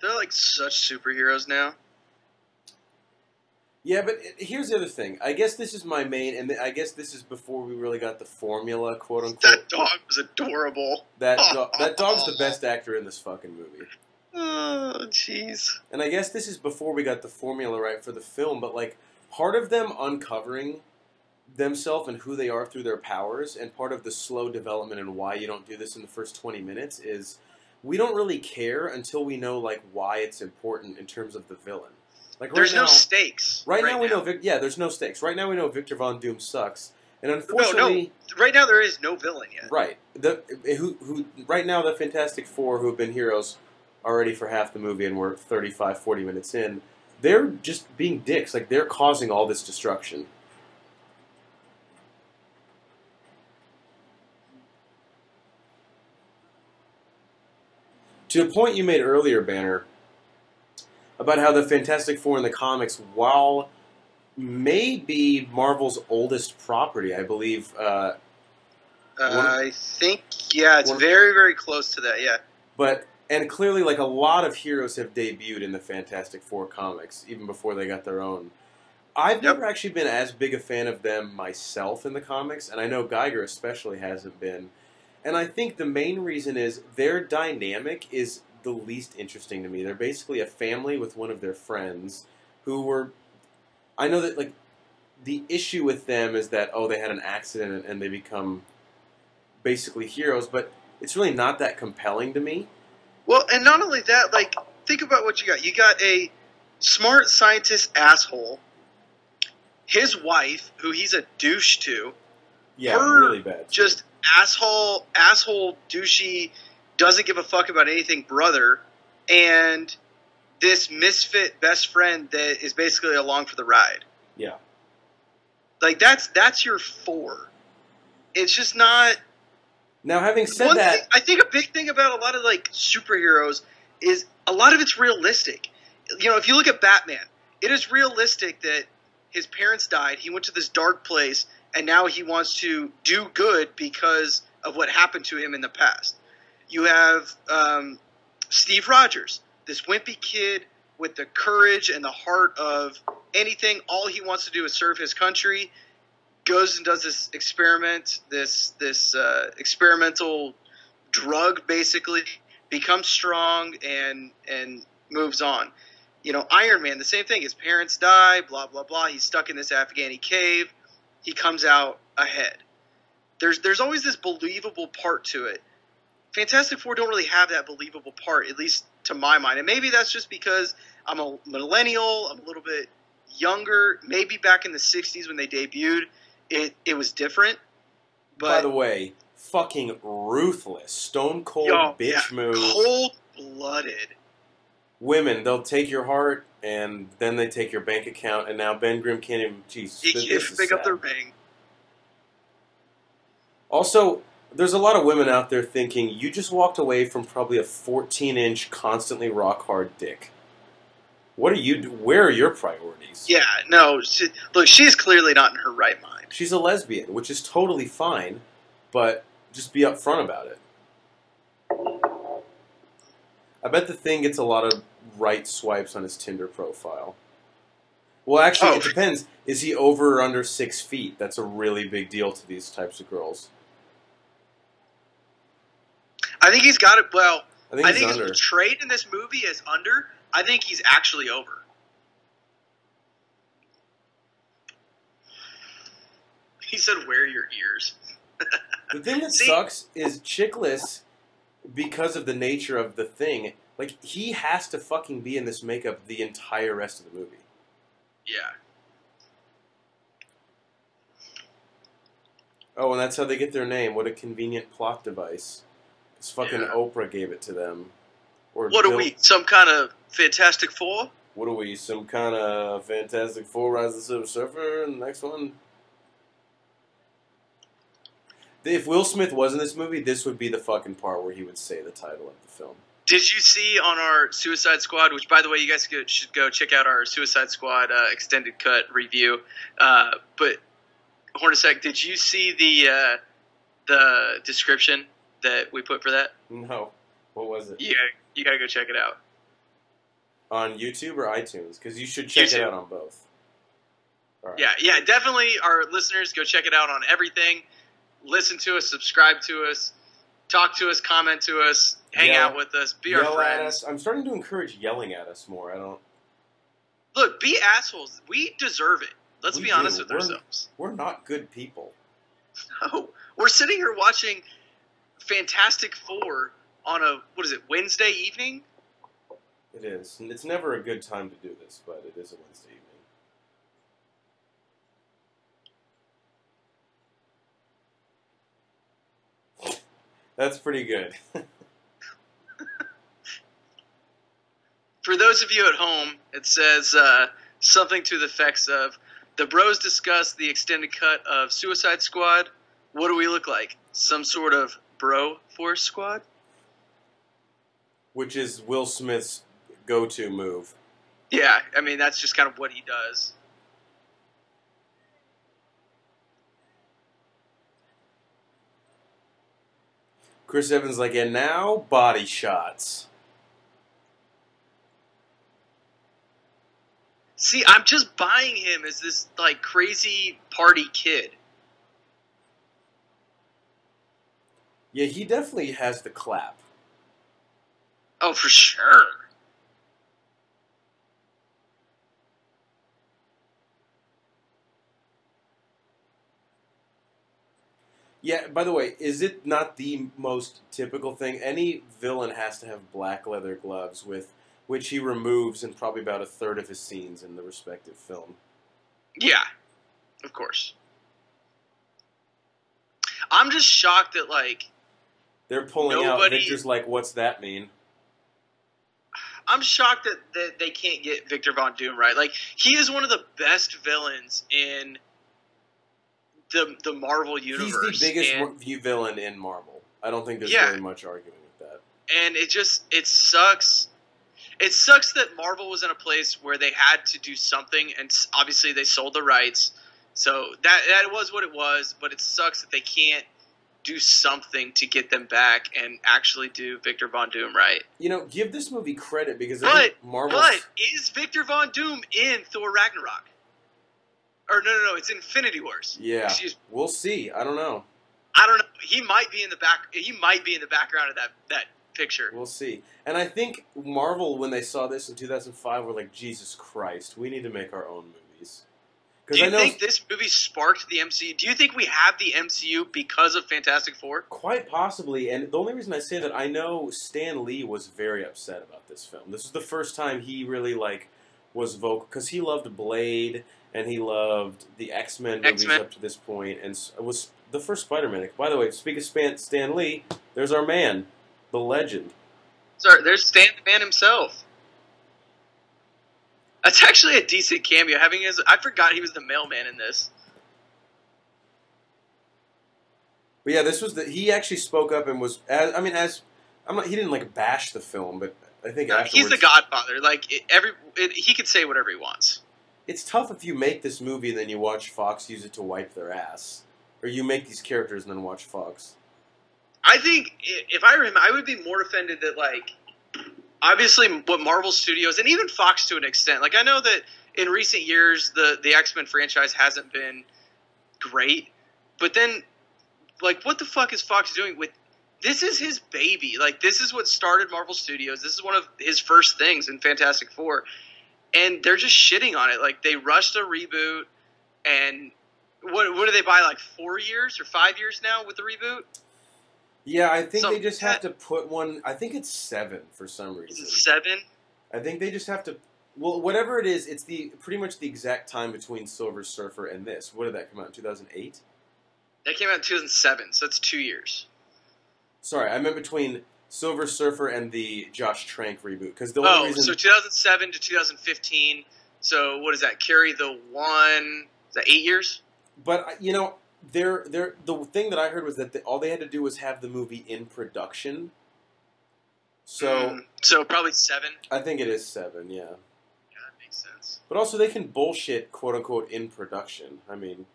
They're like such superheroes now. Yeah, but here's the other thing. I guess this is my main, and I guess this is before we really got the formula, quote unquote. That dog was adorable. That, do- [LAUGHS] that dog's the best actor in this fucking movie. Oh, jeez. And I guess this is before we got the formula right for the film, but like part of them uncovering themselves and who they are through their powers, and part of the slow development and why you don't do this in the first 20 minutes is we don't really care until we know like why it's important in terms of the villain. Like There's right no stakes. right, now we know Vic- yeah, there's no stakes. Right now we know Victor Von Doom sucks, and No, unfortunately, no. Right now there is no villain yet. Right. The who who right now the Fantastic Four who have been heroes already for half the movie and we're 35 40 minutes in. They're just being dicks. Like they're causing all this destruction. To a point you made earlier, Banner, about how the Fantastic Four in the comics, while may be Marvel's oldest property, I believe. Uh, Uh, I think yeah, it's very very close to that. Yeah. But and clearly, like a lot of heroes have debuted in the Fantastic Four comics even before they got their own. I've Yep. never actually been as big a fan of them myself in the comics, and I know Geiger especially hasn't been. And I think the main reason is their dynamic is the least interesting to me. They're basically a family with one of their friends who were. I know that like the issue with them is that oh they had an accident and they become basically heroes, but it's really not that compelling to me. Well, and not only that, like think about what you got. You got a smart scientist asshole. His wife, who he's a douche to, Yeah, really bad. just asshole, asshole, douchey, doesn't give a fuck about anything, brother, and this misfit best friend that is basically along for the ride. Yeah. Like that's that's your four. It's just not. Now, having said that, thing, I think a big thing about a lot of like superheroes is a lot of it's realistic. You know, if you look at Batman, it is realistic that his parents died. He went to this dark place, and now he wants to do good because of what happened to him in the past. You have um, Steve Rogers, this wimpy kid with the courage and the heart of anything. All he wants to do is serve his country. Goes and does this experiment, this this uh, experimental drug, basically becomes strong and and moves on. You know, Iron Man, the same thing. His parents die, blah blah blah. He's stuck in this Afghani cave. He comes out ahead. There's there's always this believable part to it. Fantastic Four don't really have that believable part, at least to my mind. And maybe that's just because I'm a millennial. I'm a little bit younger. Maybe back in the '60s when they debuted, it it was different. But by the way, fucking ruthless, stone cold Yo, bitch yeah, move. cold blooded. Women, they'll take your heart and then they take your bank account, and now Ben Grimm can't even. Jesus, He can't pick up sad. the ring. Also, there's a lot of women out there thinking you just walked away from probably a 14 inch, constantly rock hard dick. What are you? Where are your priorities? Yeah, no. She, look, she's clearly not in her right mind. She's a lesbian, which is totally fine, but just be upfront about it. I bet the thing gets a lot of right swipes on his Tinder profile. Well, actually, Oh. it depends. Is he over or under six feet? That's a really big deal to these types of girls. I think he's got it. Well, I think I he's think he's portrayed in this movie as under. I think he's actually over. He said, "Wear your ears." [LAUGHS] The thing that See- sucks is Chiklis, because of the nature of the thing, like he has to fucking be in this makeup the entire rest of the movie. Yeah. Oh, and that's how they get their name. What a convenient plot device. Because fucking Yeah. Oprah gave it to them. Or What are we? Some kind of Fantastic Four? What are we? Some kind of Fantastic Four Rise of the Silver Surfer? And the next one? If Will Smith was in this movie, this would be the fucking part where he would say the title of the film. Did you see on our Suicide Squad? Which, by the way, you guys should go check out our Suicide Squad uh, extended cut review. Uh, but Hornacek, did you see the uh, the description that we put for that? No. What was it? Yeah, you gotta go check it out. On YouTube or iTunes? Because you should check it out on both. Right. Yeah, yeah, definitely. Our listeners, go check it out on everything. Listen to us, subscribe to us, talk to us, comment to us, hang Yell- out with us, be our Yell at friends. us. I'm starting to encourage yelling at us more. I don't. Look, be assholes. We deserve it. Let's We be honest do. with We're- ourselves. We're not good people. [LAUGHS] No, we're sitting here watching Fantastic Four on a what is it Wednesday evening? It is. It's never a good time to do this, but it is a Wednesday evening. [LAUGHS] That's pretty good. [LAUGHS] For those of you at home, it says uh, something to the effects of the bros discuss the extended cut of Suicide Squad. What do we look like? Some sort of bro force squad? Which is Will Smith's go to move. Yeah, I mean that's just kind of what he does. Chris Evans like, and now body shots. See, I'm just buying him as this like crazy party kid. Yeah, he definitely has the clap. Oh, for sure. Yeah, by the way, is it not the most typical thing? Any villain has to have black leather gloves with which he removes in probably about a third of his scenes in the respective film. Yeah, of course. I'm just shocked that like They're pulling out Victor's like, what's that mean? I'm shocked that, that they can't get Victor Von Doom right. Like he is one of the best villains in the the Marvel universe. He's the biggest and, villain in Marvel. I don't think there's Yeah. really much arguing with that. and it just it sucks. It sucks that Marvel was in a place where they had to do something, and obviously they sold the rights, so that that was what it was. But it sucks that they can't do something to get them back and actually do Victor Von Doom right. You know, give this movie credit because But Marvel. but is Victor Von Doom in Thor Ragnarok? Or no, no, no, it's Infinity Wars. yeah, we'll see. I don't know. I don't know. He might be in the back. He might be in the background of that that picture. We'll see. And I think Marvel, when they saw this in 2005, were like, Jesus Christ, we need to make our own movies. Do you think this movie sparked the MCU? Do you think we have the MCU because of Fantastic Four? Quite possibly, and the only reason I say that I know Stan Lee was very upset about this film. This was the first time he really like was vocal because he loved Blade and he loved the X Men movies up to this point, and it was the first Spider Man. By the way, speak of Stan, Stan Lee, there's our man, the legend. Sorry, there's Stan the Man himself. That's actually a decent cameo. Having his, I forgot he was the mailman in this. But yeah, this was the he actually spoke up and was as I mean as I'm not he didn't like bash the film, but I think No, he's the Godfather. Like it, every, it, he could say whatever he wants. it's tough if you make this movie and then you watch Fox use it to wipe their ass, or you make these characters and then watch Fox. I think if I were him, I would be more offended that like obviously what Marvel Studios and even Fox to an extent. Like I know that in recent years the the X Men franchise hasn't been great, but then like what the fuck is Fox doing with? This is his baby. Like this is what started Marvel Studios. This is one of his first things in Fantastic Four, and they're just shitting on it. Like they rushed a reboot, and what what do they buy like four years or five years now with the reboot? Yeah, I think So they just have that- to put one. I think it's seven for some reason. seven? I think they just have to. Well, whatever it is, it's the pretty much the exact time between Silver Surfer and this. What did that come out in 2008? That came out in 2007, so that's two years. Sorry, I meant between Silver Surfer and the Josh Trank reboot. Because the Oh, reason so 2007 to 2015. So what does that carry? The one is that eight years? But uh, you know, they're, they're, the thing that I heard was that all they had to do was have the movie in production. So Mm, so probably seven. I think it is seven, yeah. Yeah, that makes sense. But also, they can bullshit "quote unquote" in production. I mean,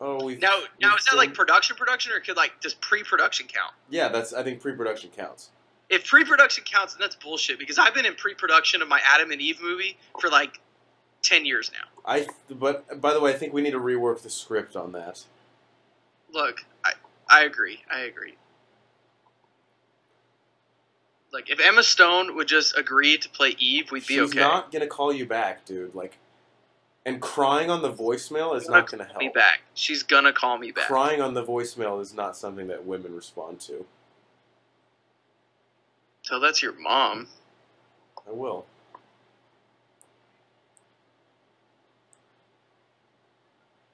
oh, we Now, now is that like production, production, or could like does pre-production count? yeah, that's I think pre-production counts. If pre-production counts, then that's bullshit because I've been in pre-production of my Adam and Eve movie for like ten years now. I but by the way, I think we need to rework the script on that. Look, I I agree. I agree. Like if Emma Stone would just agree to play Eve, we'd be She's okay. She's not gonna call you back, dude. Like, and crying on the voicemail is not gonna help. me back. She's gonna call me back. Crying on the voicemail is not something that women respond to. So that's your mom. I will.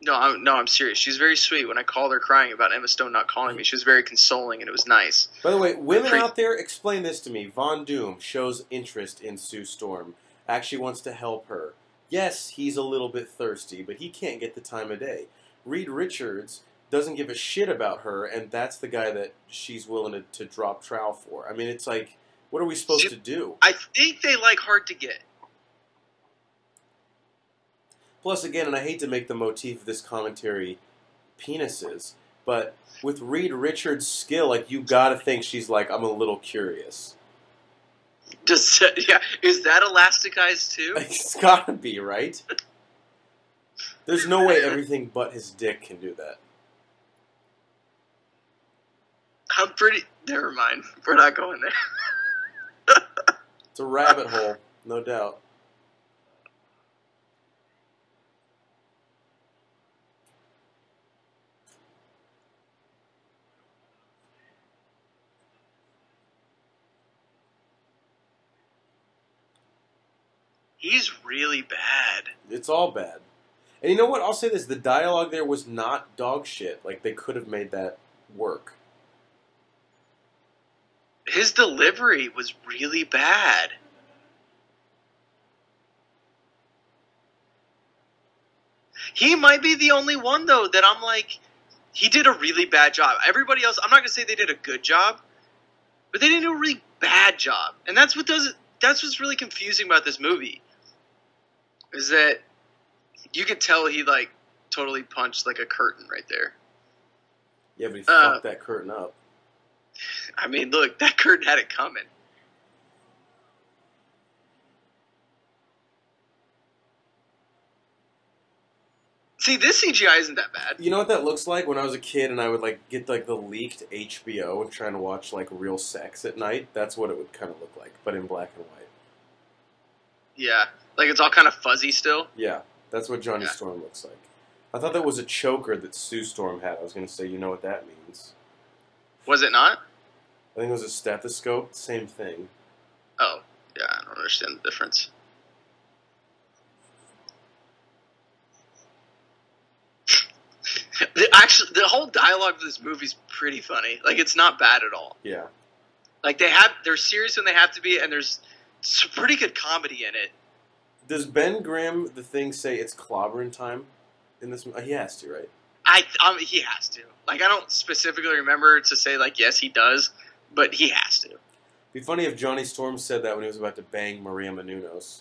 No, I'm, no, I'm serious. She's very sweet. When I called her crying about Emma Stone not calling me, she was very consoling and it was nice. By the way, women Pre- out there, explain this to me. Von Doom shows interest in Sue Storm. Actually wants to help her. Yes, he's a little bit thirsty, but he can't get the time of day. Reed Richards doesn't give a shit about her, and that's the guy that she's willing to, to drop trowel for. I mean, it's like, what are we supposed She- to do? I think they like hard to get. Plus, again, and I hate to make the motif of this commentary penises, but with Reed Richards' skill, like, you gotta think she's like, I'm a little curious. Does yeah? Is that elastic eyes too? [LAUGHS] It's gotta be, right? There's no way everything but his dick can do that. I'm pretty. Never mind. We're not going there. [LAUGHS] It's a rabbit hole, no doubt. He's really bad. It's all bad. And you know what? I'll say this: the dialogue there was not dog shit. Like they could have made that work. his delivery was really bad. He might be the only one though that I'm like, he did a really bad job. Everybody else, I'm not gonna say they did a good job, but they didn't do a really bad job, and that's what does. That's what's really confusing about this movie, is that you could tell he like totally punched like a curtain right there. Yeah, but he Uh, fucked that curtain up. I mean, look, [LAUGHS] that curtain had it coming. See, this CGI isn't that bad. You know what that looks like when I was a kid and I would like get like the leaked HBO and trying to watch like real sex at night? That's what it would kind of look like, but in black and white. Yeah, like it's all kind of fuzzy still. Yeah, that's what Johnny Yeah. Storm looks like. I thought that was a choker that Sue Storm had. I was going to say, you know what that means? Was it not? I think it was a stethoscope. Same thing. Oh, yeah, I don't understand the difference. [LAUGHS] the, actually, the whole dialogue of this movie's pretty funny. Like, it's not bad at all. Yeah. Like, they have they're serious when they have to be, and there's some pretty good comedy in it. Does Ben Grimm the thing say it's clobbering time in this? He has to, right? I um, he has to. Like, I don't specifically remember to say like yes he does, but he has to. Be funny if Johnny Storm said that when he was about to bang Maria Menounos.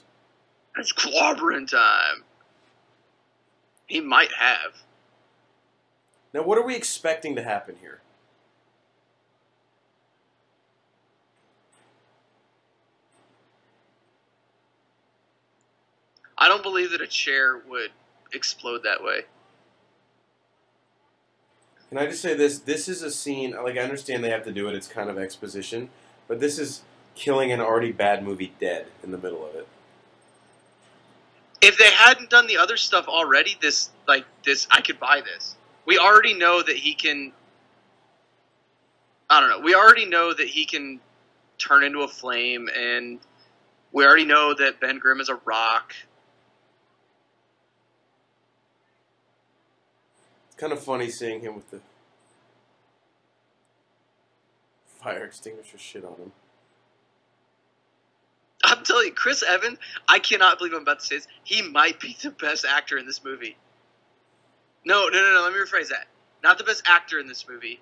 It's clobbering time. He might have. Now, what are we expecting to happen here? I don't believe that a chair would explode that way. Can I just say this? This is a scene. Like I understand they have to do it. It's kind of exposition, but this is killing an already bad movie dead in the middle of it. If they hadn't done the other stuff already, this like this, I could buy this. We already know that he can. I don't know. We already know that he can turn into a flame, and we already know that Ben Grimm is a rock. Kind of funny seeing him with the fire extinguisher shit on him. I'm telling you, Chris Evans, I cannot believe I'm about to say this. He might be the best actor in this movie. No, no, no, no. Let me rephrase that. Not the best actor in this movie.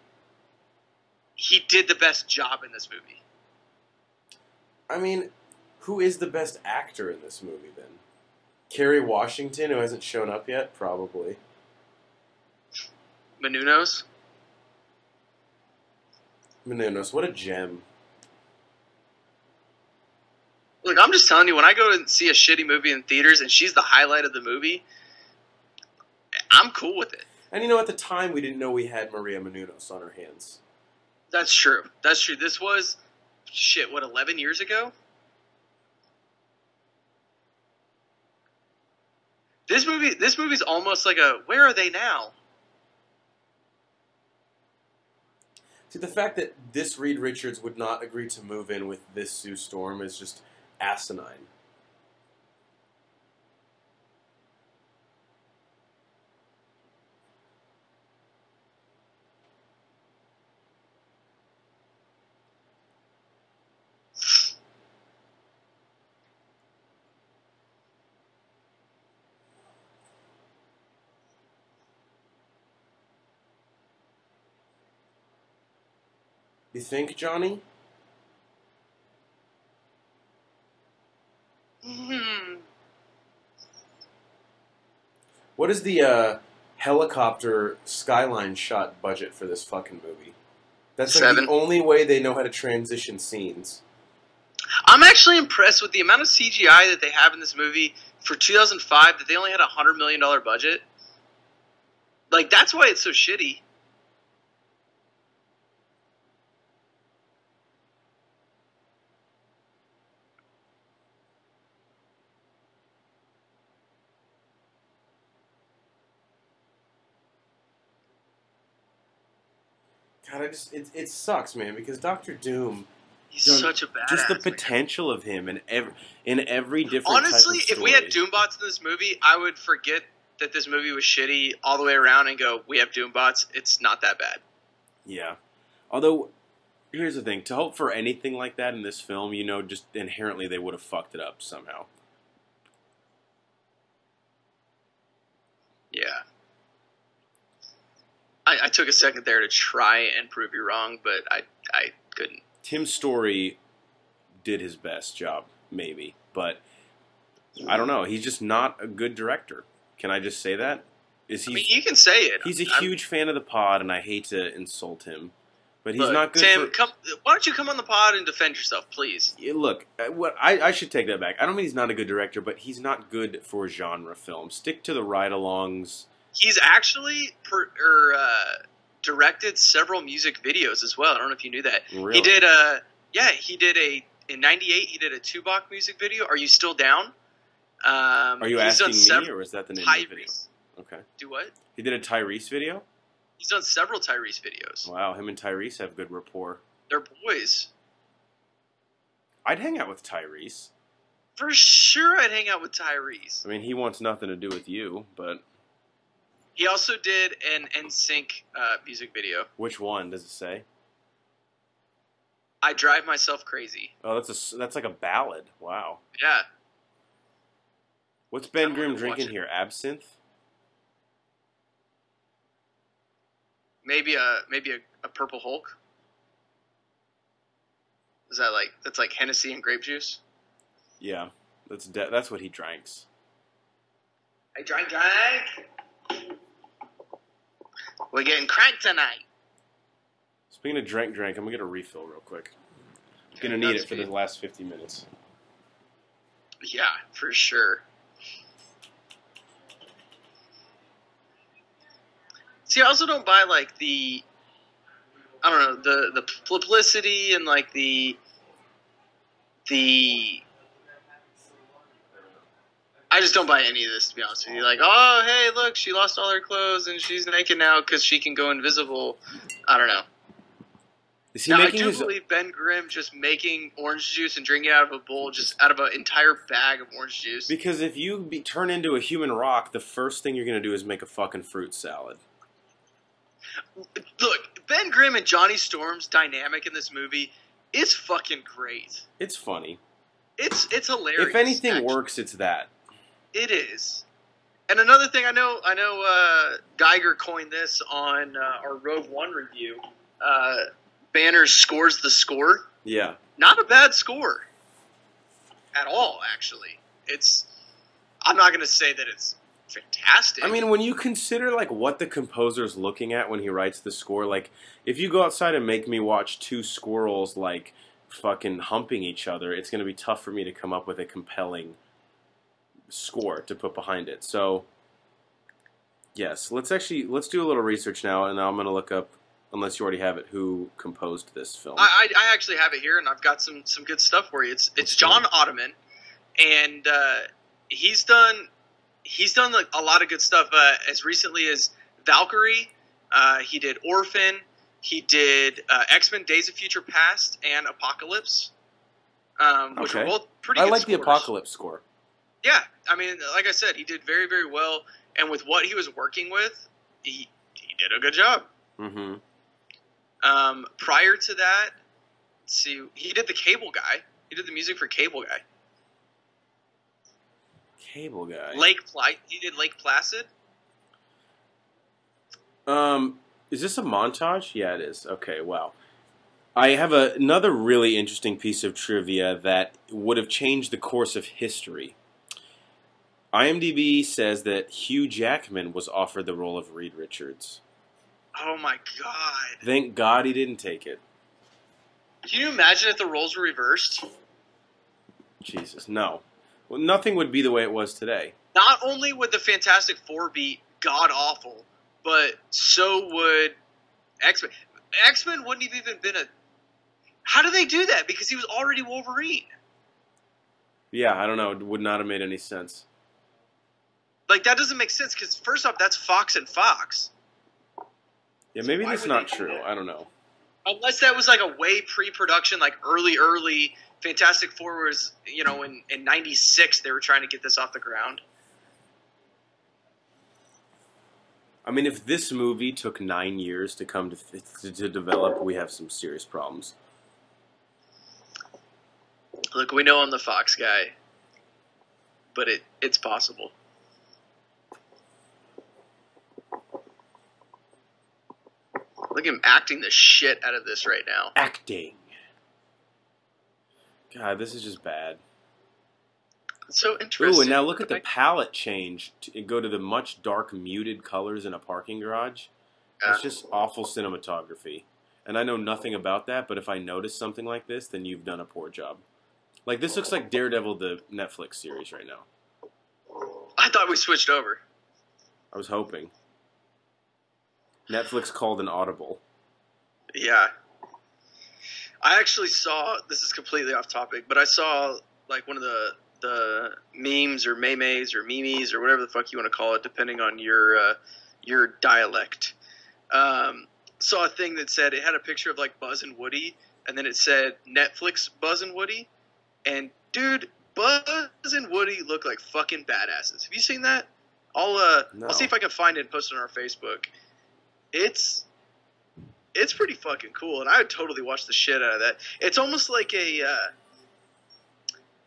He did the best job in this movie. I mean, who is the best actor in this movie then? Kerry Washington, who hasn't shown up yet, probably. Menounos. Menounos, what a gem. Look, I'm just telling you, when I go and see a shitty movie in theaters and she's the highlight of the movie, I'm cool with it. And you know, at the time, we didn't know we had Maria Menounos on our hands. That's true. That's true. This was shit. What, 11 years ago? This movie. This movie's almost like a. Where are they now? See, the fact that this Reed Richards would not agree to move in with this Sue Storm is just asinine. You think, Johnny? Hmm. What is the uh, helicopter skyline shot budget for this fucking movie? That's like Seven. the only way they know how to transition scenes. I'm actually impressed with the amount of CGI that they have in this movie for 2005. That they only had a hundred million dollar budget. Like that's why it's so shitty. God, I just it, it sucks, man, because Doctor Doom, He's Don't- such a badass. just the man. potential of him in every in every different. Honestly, type of if we had. Doombots in this movie, I would forget that this movie was shitty all the way around and go, "We have Doombots. It's not that bad." Yeah. Although here's the thing: to hope for anything like that in this film, you know, just inherently they would have fucked it up somehow. Yeah. I, I took a second there to try and prove you wrong, but I I couldn't. Tim Story did his best job, maybe, but I don't know. He's just not a good director. Can I just say that? Is I he? mean, you can say it. he's a I'm- huge fan of the pod, and I hate to insult him, but he's look, not good. Tim, for, come. Why don't you come on the pod and defend yourself, please? Yeah, Look, uh, what I, I should take that back. I don't mean he's not a good director, but he's not good for genre films. Stick to the ride-alongs. He's actually per, or, uh, directed several music videos as well. I don't know if you knew that. Really. He did a yeah. He did a in '98. He did a Tupac music video. Are you still down? Um, Are you asking me, or is that the name of the video? Okay. Do what? He did a Tyrese video. He's done several Tyrese videos. Wow, him and Tyrese have good rapport. They're boys. I'd hang out with Tyrese. For sure, I'd hang out with Tyrese. I mean, he wants nothing to do with you, but He also did an NSYNC uh, music video. which one does it say? I drive myself crazy. Oh, that's a that's like a ballad. Wow. Yeah, What's Ben Grimm drinking here? Absinthe. maybe a maybe a, a purple Hulk. Is that like that's like Hennessy and grape juice? Yeah, that's de- that's what he drinks. I drank, drank. We're getting cranked tonight. Speaking of drink, drink, I'm gonna get a refill real quick. I'm Gonna need it for the last 50 minutes. Yeah, for sure. See, I also don't buy like the, I don't know, the the publicity and like the, the. I just don't buy any of this to be honest with you. Like, oh hey, look, she lost all her clothes and she's naked now because she can go invisible. I don't know. Is he Now I making do his? believe Ben Grimm just making orange juice and drinking it out of a bowl, just out of an entire bag of orange juice. Because if you be, turn into a human rock, the first thing you're gonna do is make a fucking fruit salad. Look, Ben Grimm and Johnny Storm's dynamic in this movie is fucking great. It's funny. It's it's hilarious. if anything actually. works, it's that. It is. And another thing, I know, I know, uh, Geiger coined this on uh, our Rogue One review. Uh, Banner scores the score. Yeah. Not a bad score at all. Actually, it's. I'm not going to say that it's fantastic. I mean, when you consider like what the composer's looking at when he writes the score, like if you go outside and make me watch two squirrels like fucking humping each other, it's going to be tough for me to come up with a compelling score to put behind it. So, yes, let's actually let's do a little research now, and I'm going to look up, unless you already have it, who composed this film. I, I, I actually have it here, and I've got some some good stuff for you. It's it's John? Ottman, and uh, he's done he's done like, a lot of good stuff. Uh, as recently as Valkyrie, uh, he did Orphan, he did uh, X Men: Days of Future Past, and Apocalypse, um, which Okay. were both pretty. I like the. Apocalypse score. Yeah, I mean, like I said, he did very very well, and with what he was working with, he he did a good job. Mm-hmm. Um, prior to that, let's see, he did the Cable Guy. He did the music for Cable Guy. Cable guy. Lake Pli- He did Lake Placid. Um, is this a montage? Yeah, it is. Okay, wow. I have a, another really interesting piece of trivia that would have changed the course of history. IMDb says that Hugh Jackman was offered the role of Reed Richards. Oh my god! Thank God he didn't take it. Can you imagine if the roles were reversed? Jesus, no. Well, nothing would be the way it was today. Not only would the Fantastic Four be god awful, but so would X Men. X Men wouldn't have even been a. How do they do that? Because he was already Wolverine. Yeah, I don't know. It would not have made any sense. Like that doesn't make sense. Because first off, that's Fox and Fox. Yeah, maybe Why that's not do true. that? I don't know. unless that was like a way pre-production, like early, early Fantastic Four was, you know, in in '96 they were trying to get this off the ground. I mean, if this movie took nine years to come to, to, to develop, we have some serious problems. Look, we know I'm the Fox guy, but it it's possible. Look at him acting the shit out of this right now. Acting. God, this is just bad. It's so interesting. Ooh, and now look at the palette change to go to the much dark, muted colors in a parking garage. Yeah. It's just awful cinematography. And I know nothing about that, but if I notice something like this, then you've done a poor job. Like this looks like Daredevil, the Netflix series right now. I thought we switched over. I was hoping. Netflix called an audible. Yeah. I actually saw this is completely off topic, but I saw like one of the the memes or memes or memes or whatever the fuck you want to call it, depending on your uh, your dialect. Um, saw a thing that said it had a picture of like Buzz and Woody, and then it said Netflix Buzz and Woody, and dude, Buzz and Woody look like fucking badasses. Have you seen that? I'll uh, No. I'll see if I can find it and post it on our Facebook. It's it's pretty fucking cool, and I would totally watch the shit out of that. It's almost like a uh,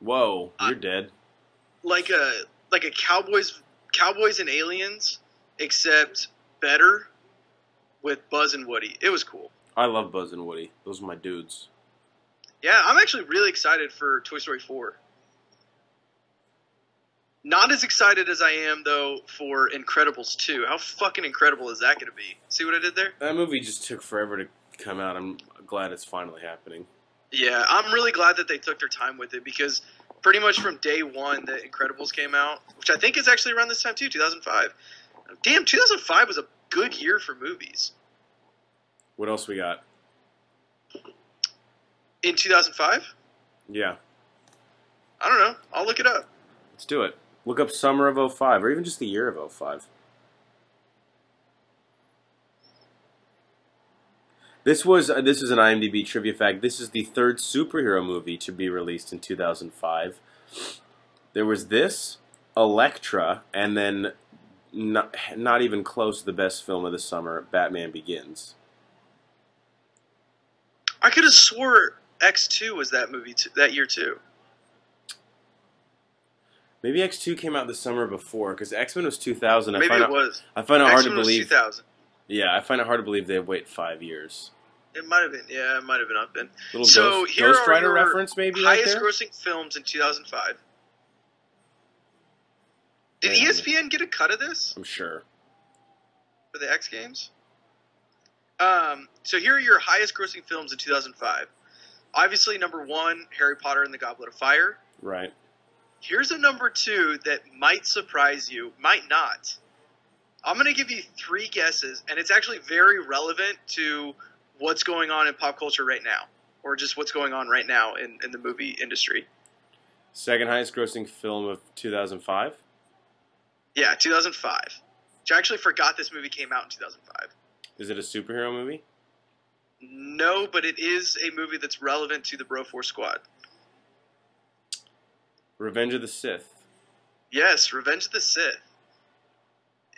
Whoa, you're dead. like a like a cowboys cowboys and aliens, except better with Buzz and Woody. It was cool. I love Buzz and Woody. Those are my dudes. Yeah, I'm actually really excited for Toy Story 4. Not as excited as I am though for Incredibles 2. How fucking incredible is that going to be? See what I did there? That movie just took forever to come out. I'm glad it's finally happening. Yeah, I'm really glad that they took their time with it because pretty much from day one that Incredibles came out, which I think is actually around this time too, 2005. Damn, 2005 was a good year for movies. What else we got? In 2005? Yeah, I don't know. I'll look it up. let's do it. Look up summer of 05 or even just the year of 05. This was uh, this is an IMDb trivia fact. This is the third superhero movie to be released in 2005. There was this, Elektra, and then not, not even close to the best film of the summer, Batman Begins. I could have swore X2 was that movie t- that year too. Maybe X2 came out the summer before because X Men was 2000. I Maybe it it, was. I find it hard to X-Men believe. 2000. Yeah, I find it hard to believe they wait five years. It might have been. Yeah, it might have been up then. Little So Ghost, here Ghost Rider reference, maybe right Highest there. grossing films in 2005. Did E Yeah. ESPN get a cut of this I'm sure. for the X Games? Um, so here are your highest grossing films in 2005. Obviously, number one, Harry Potter and the Goblet of Fire. Right. Here's a number two that might surprise you, might not. I'm going to give you three guesses, and it's actually very relevant to what's going on in pop culture right now, or just what's going on right now in, in the movie industry. Second highest grossing film of 2005. Yeah, 2005. Which I actually forgot this movie came out in 2005. Is it a superhero movie? No, but it is a movie that's relevant to the Bro Force Squad. Revenge of the Sith. Yes, Revenge of the Sith.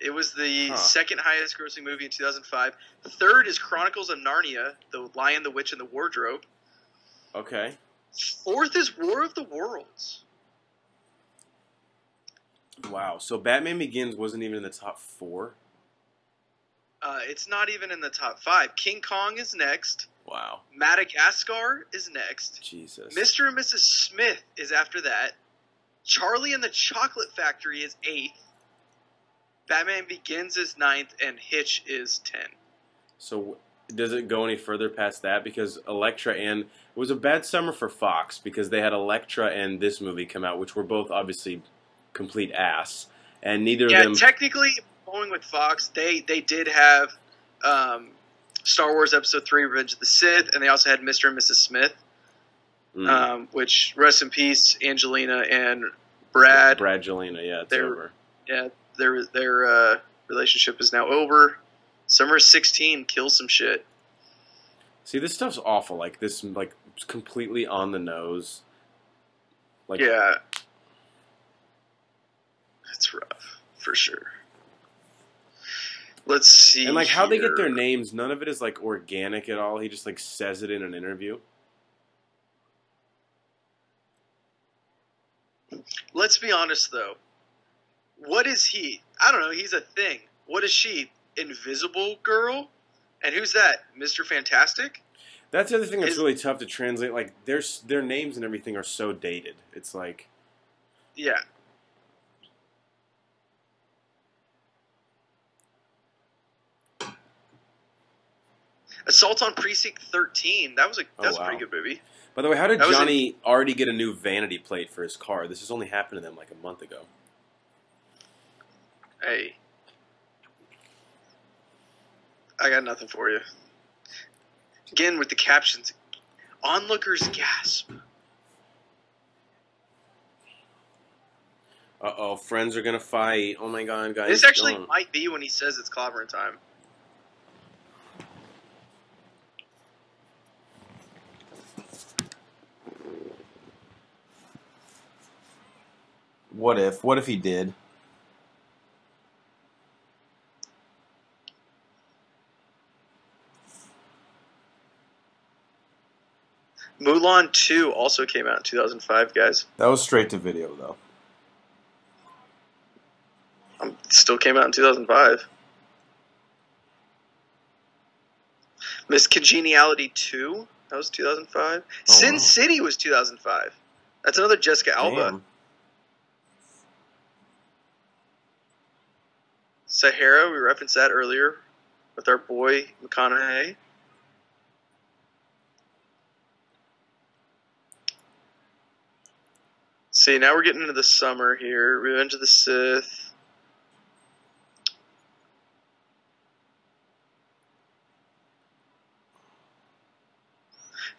It was the Huh. second highest grossing movie in 2005. Third is Chronicles of Narnia, The Lion, the Witch, and the Wardrobe. Okay. Fourth is War of the Worlds. Wow. So Batman Begins wasn't even in the top four. Uh, it's not even in the top five. King Kong is next. Wow. Madagascar is next. Jesus. Mr. and Mrs. Smith is after that. Charlie and the Chocolate Factory is eighth. Batman Begins is ninth, and Hitch is ten. So does it go any further past that? Because Elektra and it was a bad summer for Fox because they had Elektra and this movie come out, which were both obviously complete ass, and neither Yeah, of them. Yeah, technically, going with Fox, they they did have um, Star Wars Episode Three: Revenge of the Sith, and they also had Mr. and Mrs. Smith, Mm. um, which rest in peace, Angelina and Brad. Brangelina, yeah, it's They're- over. Yeah, their their uh, relationship is now over. Summer sixteen kills some shit. See, this stuff's awful. Like this, like completely on the nose. Like, yeah, it's rough for sure. Let's see. And like how they get their names, none of it is like organic at all. He just like says it in an interview. Let's be honest though. What is he? I don't know. He's a thing. What is she? Invisible girl? And who's that? Mr. Fantastic? That's the other thing that's Is- really tough to translate. Like their their names and everything are so dated. It's like Yeah. Assault on Precinct 13. That was a Oh, that's wow. a pretty good movie. By the way, how did That Johnny already get a new vanity plate for his car? This has only happened to them like a month ago. Hey. I got nothing for you. Again with the captions. Onlookers gasp. Uh oh, friends are gonna fight. Oh my god, guys! This actually don't. might be when he says it's clobbering time. What if? What if he did? Mulan 2 also came out in 2005, guys. That was straight to video though. Um, still came out in 2005. Miss Congeniality 2, that was 2005. Sin. City was 2005. That's another Jessica Alba. Sahara, we referenced that earlier with our boy McConaughey. See, now we're getting into the summer here. Revenge of the Sith.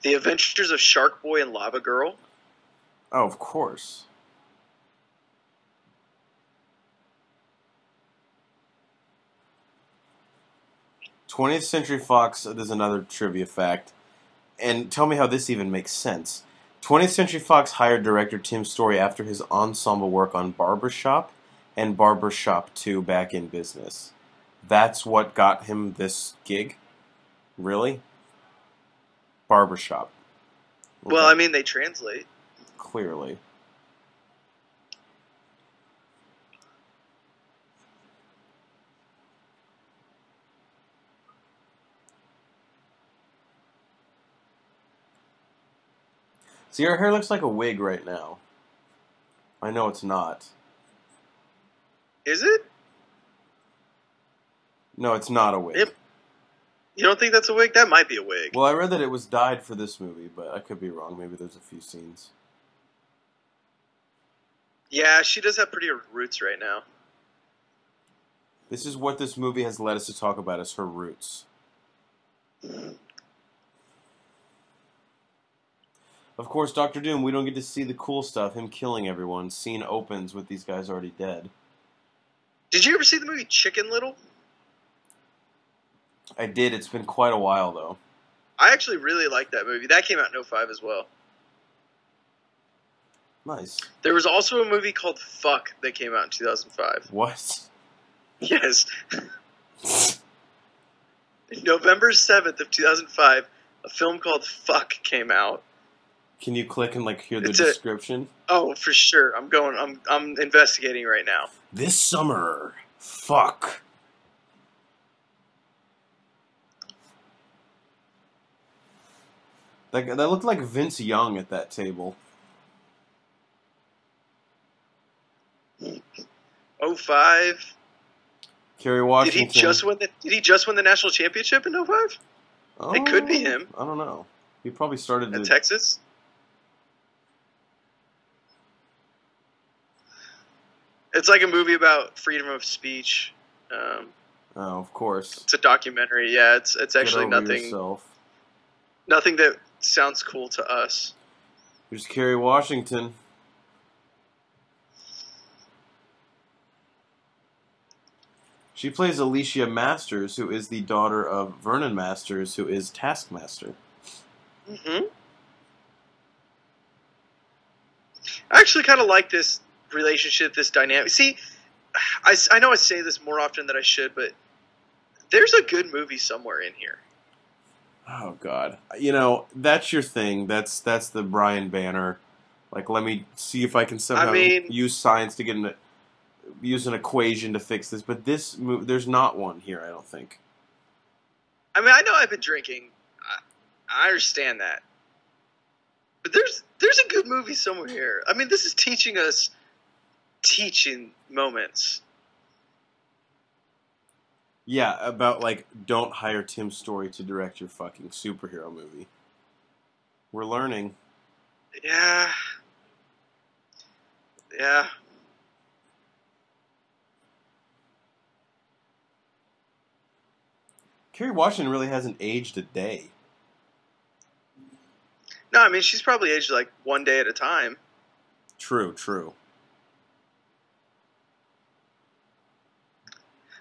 The Adventures of Shark Boy and Lava Girl. Oh, of course. Twentieth Century Fox. There's another trivia fact, and tell me how this even makes sense. 20th Century Fox hired director Tim Story after his ensemble work on Barbershop and Barbershop 2 Back in Business. That's what got him this gig? Really? Barbershop. Well, I mean, they translate. clearly. See, her hair looks like a wig right now. I know it's not. Is it? No, it's not a wig. Yep. You don't think that's a wig? That might be a wig. Well, I read that it was dyed for this movie, but I could be wrong. Maybe there's a few scenes. Yeah, she does have pretty roots right now. This is what this movie has led us to talk about is her roots. Of course, Doctor Doom, we don't get to see the cool stuff, him killing everyone. Scene opens with these guys already dead. Did you ever see the movie Chicken Little? I did, it's been quite a while though. I actually really liked that movie. That came out in 05 as well. Nice. There was also a movie called Fuck that came out in 2005. What? Yes. [LAUGHS] November 7th of 2005, a film called Fuck came out. Can you click and like hear the It's a- description? Oh, for sure. I'm going I'm I'm investigating right now. This summer, fuck. That, that looked like Vince Young at that table. 05. Kerry Washington. Did he just win the Did he just win the national championship in 05 it could be Oh, him. I don't know. He probably started in to. Texas? It's like a movie about freedom of speech. Um, oh, of course. it's a documentary. Yeah, it's it's actually nothing Yourself. nothing that sounds cool to us. Here's Kerry Washington. She plays Alicia Masters, who is the daughter of Vernon Masters, who is Taskmaster. hmm I actually kind of like this relationship, this dynamic. See, I know I say this more often than I should, but There's a good movie somewhere in here. Oh God, you know that's your thing. That's that's the Brian Banner. Like, let me see if I can somehow mean- use science to get an use an equation to fix this. But this mo- there's not one here. I don't think. I mean, I know I've been drinking. I, I understand that. But there's there's a good movie somewhere here. I mean, this is teaching us teaching moments. Yeah, about like don't hire Tim Story to direct your fucking superhero movie. We're learning. Yeah. Yeah. Kerry Washington really hasn't aged a day. No, I mean she's probably aged like one day at a time. True, true.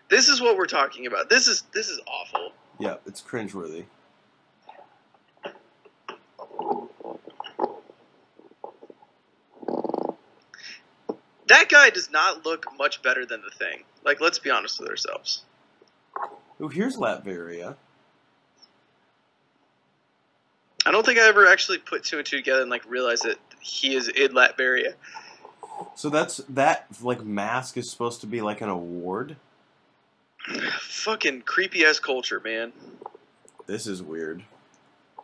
This is what we're talking about. This is this is awful. Yeah, it's cringeworthy. That guy does not look much better than the thing. Like, let's be honest with ourselves. Oh, here's Latveria. I don't think I ever actually put two and two together and like realized that he is in Latveria. So that's that like mask is supposed to be like an award. Fucking creepy ass culture, man. This is weird.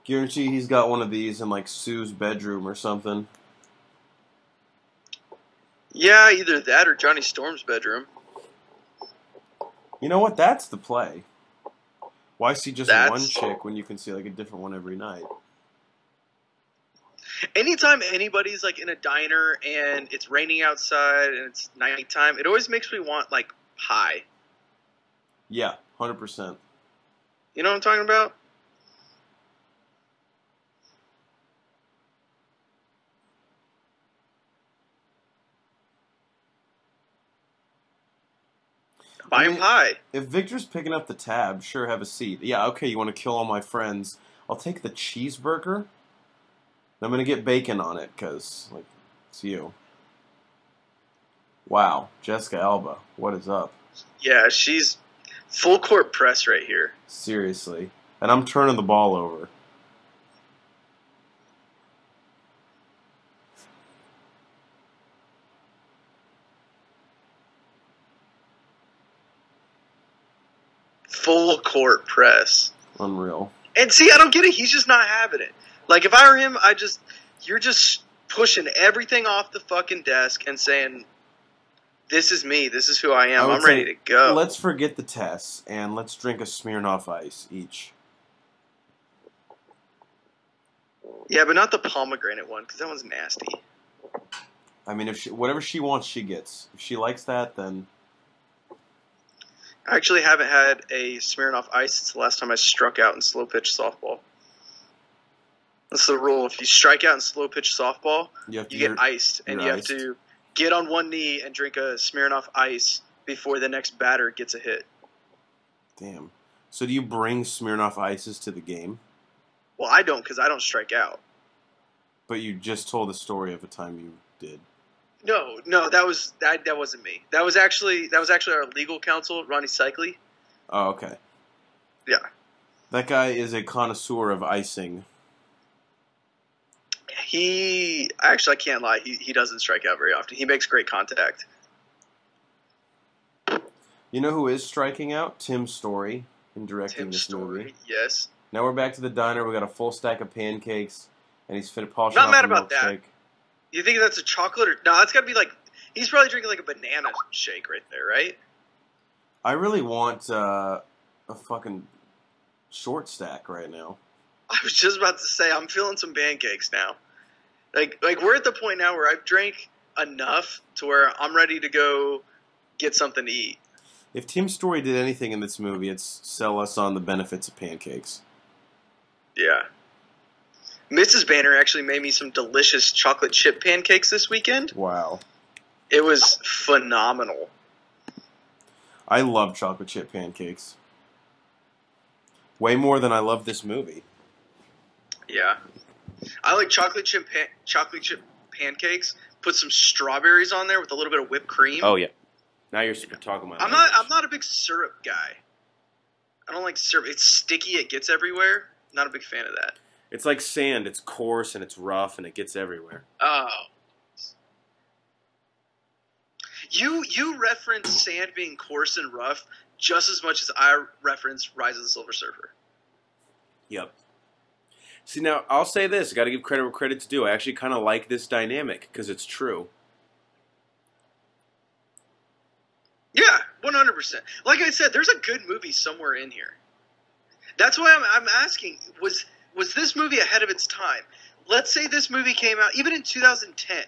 Guarantee he's got one of these in like Sue's bedroom or something. Yeah, either that or Johnny Storm's bedroom. You know what? That's the play. Why see just That's- one chick when you can see like a different one every night? Anytime anybody's like in a diner and it's raining outside and it's nighttime, it always makes me want like pie. Yeah, hundred percent. You know what I'm talking about? Buy him pie. If Victor's picking up the tab, sure, have a seat. Yeah, okay. You want to kill all my friends? I'll take the cheeseburger. I'm gonna get bacon on it because like it's you. Wow, Jessica Alba, what is up? Yeah, she's full court press right here. Seriously, and I'm turning the ball over. Full court press. Unreal. And see, I don't get it. He's just not having it. Like if I were him, I just you're just pushing everything off the fucking desk and saying, "This is me. This is who I I am. would I'm ready to go." Let's forget the tests and let's drink a Smirnoff Ice each. Yeah, but not the pomegranate one because that one's nasty. I mean, if she, whatever she wants, she gets. If she likes that, then I actually haven't had a Smirnoff Ice since the last time I struck out in slow pitch softball. That's the rule. If you strike out in slow pitch softball, you you get iced, and you have iced. to get on one knee and drink a Smirnoff Ice before the next batter gets a hit. Damn. So do you bring Smirnoff Ices to the game? Well, I don't because I don't strike out. But you just told the story of a time you did. No, no, that was that. That wasn't me. That was actually that was actually our legal counsel, Ronnie Cycli. Oh, okay. Yeah. That guy is a connoisseur of icing. He actually, I can't lie. He he doesn't strike out very often. He makes great contact. You know who is striking out? Tim Story in directing Tim this Story, movie. yes. Now we're back to the diner. We got a full stack of pancakes, and he's fin- polishing Not mad a about that. milkshake. You think that's a chocolate or no? That's got to be like he's probably drinking like a banana shake right there, right? I really want uh, a fucking short stack right now. I was just about to say I'm feeling some pancakes now. Like like we're at the point now where I've drank enough to where I'm ready to go get something to eat. If Tim Story did anything in this movie, it's sell us on the benefits of pancakes. Yeah. Mrs. Banner actually made me some delicious chocolate chip pancakes this weekend. Wow. It was phenomenal. I love chocolate chip pancakes. Way more than I love this movie. Yeah. I like chocolate chip pan- chocolate chip pancakes. Put some strawberries on there with a little bit of whipped cream. Oh yeah. Now you're talking about. I'm not I'm not a big syrup guy. I don't like syrup. It's sticky. It gets everywhere. Not a big fan of that. It's like sand. It's coarse and it's rough and it gets everywhere. Oh. You you reference sand being coarse and rough just as much as I reference Rise of the Silver Surfer. Yep. See now, I'll say this: got to give credit where credit's due. I actually kind of like this dynamic because it's true. Yeah, one hundred percent. Like I said, there's a good movie somewhere in here. That's why I'm, I'm asking: was was this movie ahead of its time? Let's say this movie came out even in 2010,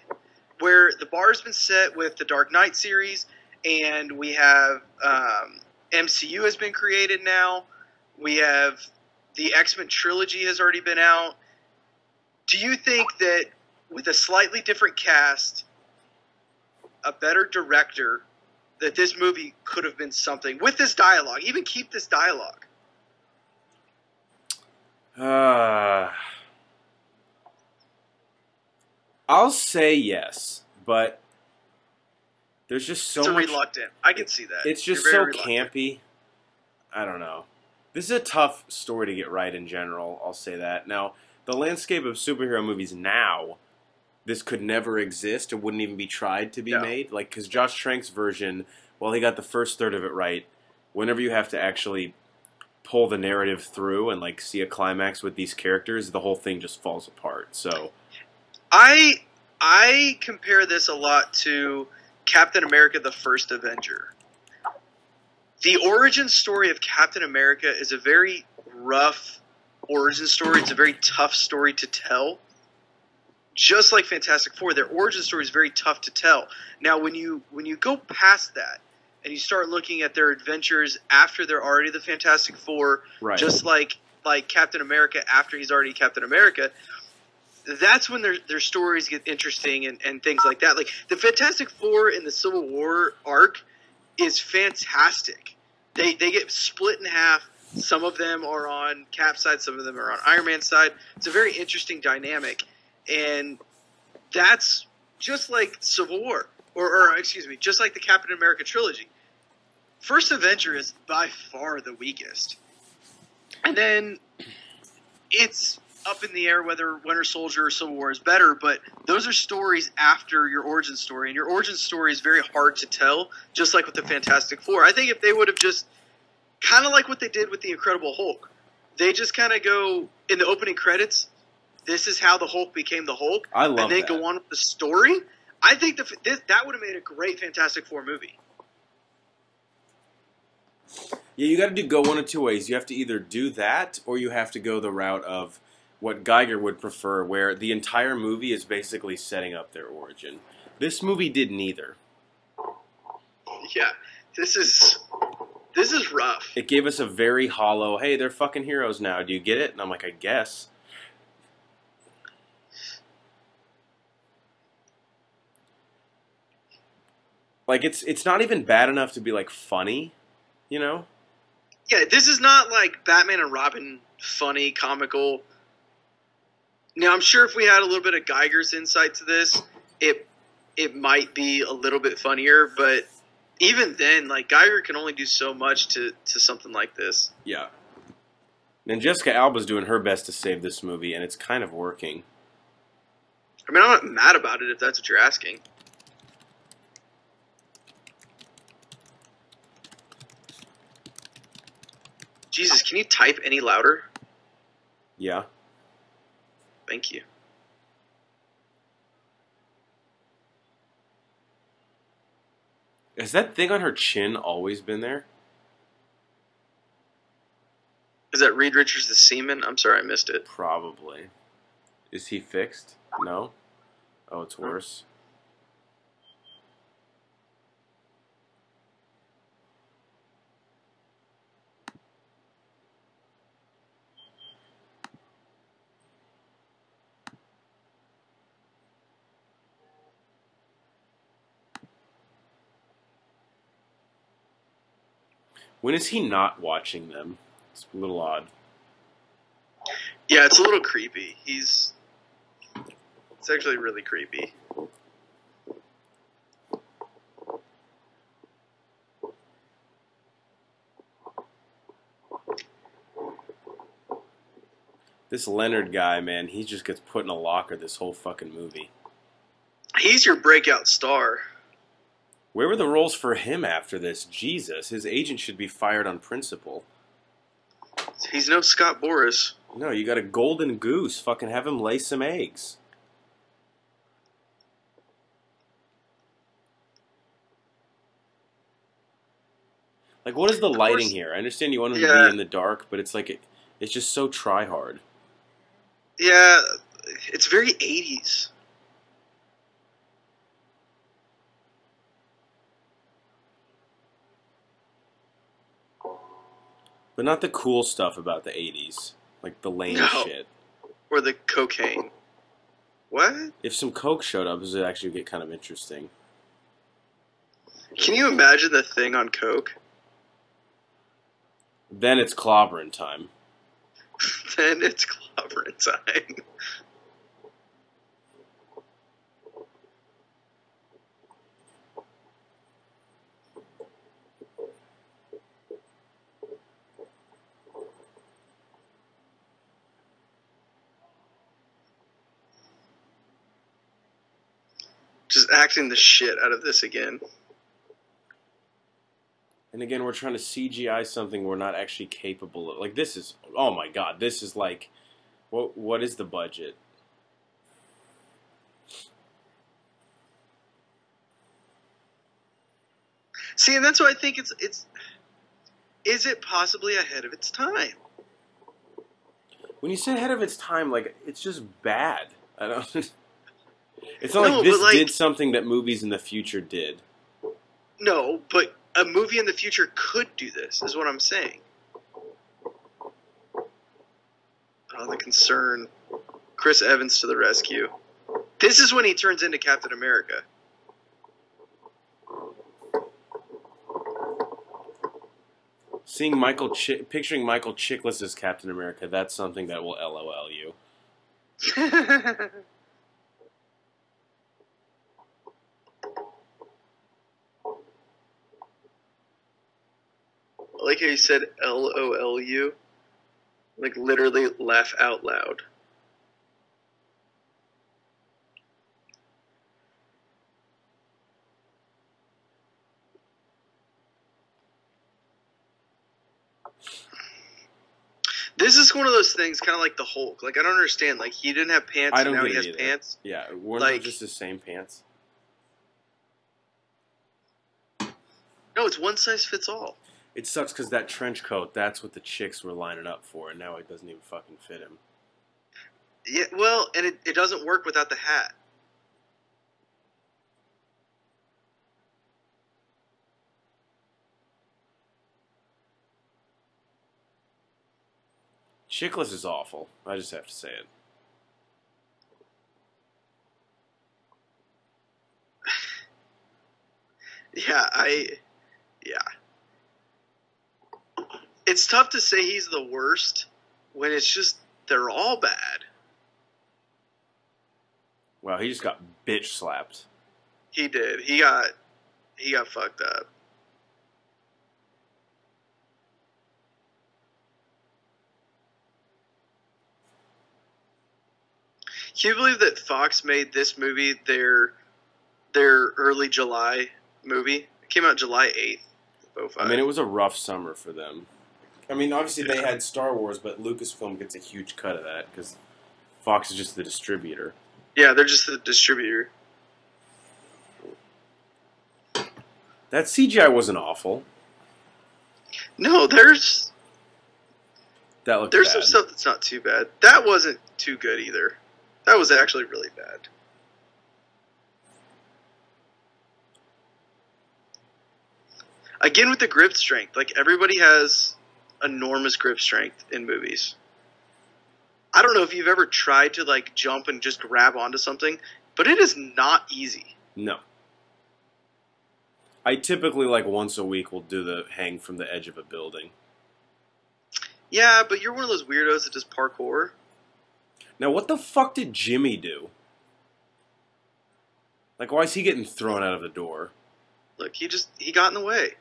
where the bar's been set with the Dark Knight series, and we have um, MCU has been created now. We have the X Men trilogy has already been out. Do you think that with a slightly different cast, a better director, that this movie could have been something with this dialogue? Even keep this dialogue. Uh, I'll say yes, but there's just so it's much. reluctant. I can see that. It's just so reluctant. campy. I don't know. This is a tough story to get right in general. I'll say that. Now, the landscape of superhero movies now, this could never exist. It wouldn't even be tried to be No. made. Like, because Josh Trank's version, while he got the first third of it right, whenever you have to actually pull the narrative through and like see a climax with these characters, the whole thing just falls apart. So, I I compare this a lot to Captain America: The First Avenger. The origin story of Captain America is a very rough origin story. It's a very tough story to tell. Just like Fantastic Four, their origin story is very tough to tell. Now, when you when you go past that and you start looking at their adventures after they're already the Fantastic Four, right. just like like Captain America after he's already Captain America. That's when their their stories get interesting and, and things like that. Like the Fantastic Four in the Civil War arc is fantastic. They they get split in half. Some of them are on Cap side, some of them are on Iron Man side. It's a very interesting dynamic, and that's just like Civil War, or, or excuse me, just like the Captain America trilogy. First Avenger is by far the weakest. And then it's up in the air whether Winter Soldier or Civil War is better, but those are stories after your origin story, and your origin story is very hard to tell, just like with the Fantastic Four. I think if they would have just kind of like what they did with the Incredible Hulk, they just kind of go in the opening credits. This is how the Hulk became the Hulk, I love and then that. go on with the story. I think the, this, that would have made a great Fantastic Four movie. Yeah, you got to do go one of two ways. You have to either do that, or you have to go the route of what Geiger would prefer, where the entire movie is basically setting up their origin. This movie did neither. Yeah, this is this is rough. It gave us a very hollow, "Hey, they're fucking heroes now. Do you get it?" And I'm like, "I guess." Like it's it's not even bad enough to be like funny, you know? Yeah, this is not like Batman and Robin funny, comical. Now, I'm sure if we had a little bit of Geiger's insight to this, it it might be a little bit funnier, but even then, like Geiger can only do so much to to something like this. Yeah. And Jessica Alba's doing her best to save this movie, and it's kind of working. I mean, I'm not mad about it if that's what you're asking. Jesus, can you type any louder? Yeah. Thank you. Has that thing on her chin always been there? Is that Reed Richards the Seaman? I'm sorry, I missed it. Probably. Is he fixed? No? Oh, it's worse. When is he not watching them? It's a little odd. Yeah, it's a little creepy. He's. It's actually really creepy. This Leonard guy, man, he just gets put in a locker this whole fucking movie. He's your breakout star. Where were the roles for him after this? Jesus, his agent should be fired on principle. He's no Scott Boras. No, you got a golden goose. Fucking have him lay some eggs. Like, what is the lighting here? I understand you want him to be in the dark, but it's like it, it's just so try hard. Yeah, it's very 80s. But not the cool stuff about the '80s, like the lame No. shit. Or the cocaine. What? If some coke showed up, it would actually get kind of interesting. Can you imagine the thing on coke? Then it's clobbering time. [LAUGHS] then it's clobbering time. Just acting the shit out of this again. And again, we're trying to CGI something we're not actually capable of. Like this is, oh my god, this is like, what what is the budget? See, and that's why I think it's it's. Is it possibly ahead of its time? When you say ahead of its time, like it's just bad. I don't. [LAUGHS] It's not No, like this like- did something that movies in the future did. No, but a movie in the future could do this. Is what I'm saying. Oh, the concern. Chris Evans to the rescue. This is when he turns into Captain America. Seeing Michael, Chi- picturing Michael Chiklis as Captain America, that's something that will LOL you. [LAUGHS] I like how you said L O L U. Like literally laugh out loud. This is one of those things, kind of like the Hulk. Like I don't understand. Like he didn't have pants, I don't now he has either. pants. Yeah, weren't Like- just the same pants? No, it's one size fits all. It sucks because that trench coat, that's what the chicks were lining up for, and now it doesn't even fucking fit him. Yeah, well, and it, it doesn't work without the hat. Chiklis is awful. I just have to say it. [LAUGHS] Yeah, I. Yeah. It's tough to say he's the worst when it's just they're all bad. Well, he just got bitch slapped. He did. He got. He got fucked up. Can you believe that Fox made this movie their their early July movie? It came out July eighth. I mean, it was a rough summer for them. I mean, obviously they had Star Wars, but Lucasfilm gets a huge cut of that because Fox is just the distributor. yeah, they're just the distributor. That CGI wasn't awful. No, there's That looked there's bad. some stuff that's not too bad. That wasn't too good either. That was actually really bad. Again with the grip strength, like everybody has enormous grip strength in movies. I don't know if you've ever tried to like jump and just grab onto something, but it is not easy. No. I typically like once a week will do the hang from the edge of a building. Yeah, but you're one of those weirdos that does parkour. Now, what the fuck did Jimmy do? Like, why is he getting thrown out of the door? Look, he just he got in the way.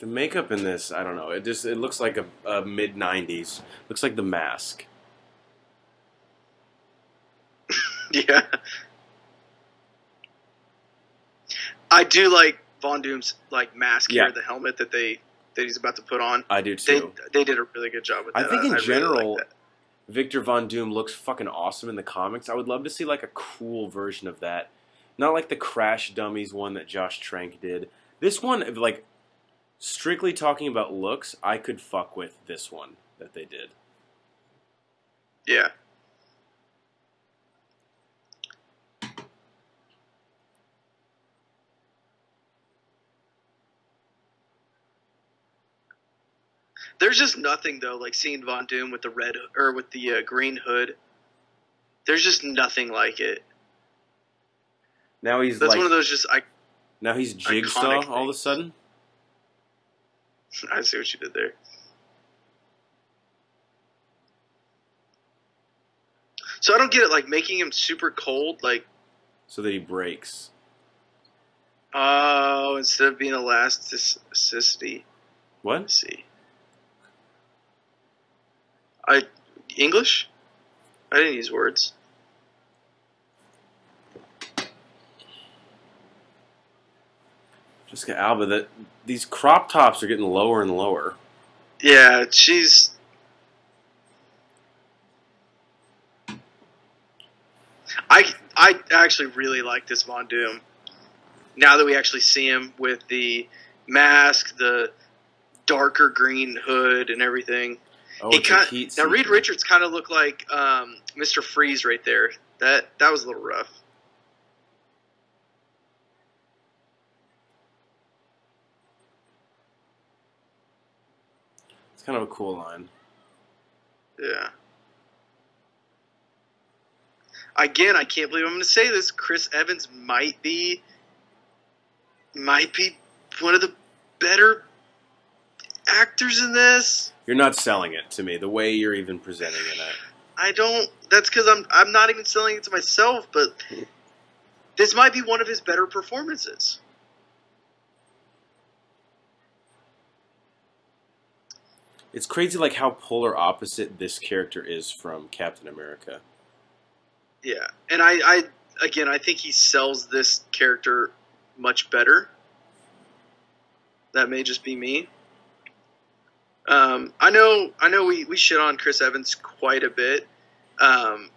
The makeup in this, I don't know. It just it looks like a, a mid '90s. Looks like The Mask. [LAUGHS] Yeah. I do like Von Doom's like mask Yeah. here, the helmet that they that he's about to put on. I do They too. they did a really good job with that. I think in really general- like that. Victor Von Doom looks fucking awesome in the comics. I would love to see like a cool version of that. Not like the Crash Dummies one that Josh Trank did. This one, like, strictly talking about looks, I could fuck with this one that they did. Yeah. There's just nothing though, like seeing Von Doom with the red or with the uh, green hood. There's just nothing like it. Now he's That's like, one of those just I now he's Jigsaw all of a sudden. [LAUGHS] I see what you did there. So I don't get it, like making him super cold, like So that he breaks. oh, instead of being elasticity. What? Let's see. I English? I didn't use words. Jessica Alba, that these crop tops are getting lower and lower. Yeah, she's. I I actually really like this Von Doom. Now that we actually see him with the mask, the darker green hood, and everything. Oh, he kind now Reed. Richards kind of looked like um, Mr. Freeze right there. That that was a little rough. It's kind of a cool line. Yeah. Again, I can't believe I'm going to say this. Chris Evans might be might be one of the better actors in this. You're not selling it to me the way you're even presenting it. At. [SIGHS] I don't. That's because I'm I'm not even selling it to myself, but this might be one of his better performances. It's crazy, like how polar opposite this character is from Captain America. Yeah, and I, I again, I think he sells this character much better. That may just be me. Um, I know, I know, we, we shit on Chris Evans quite a bit, um,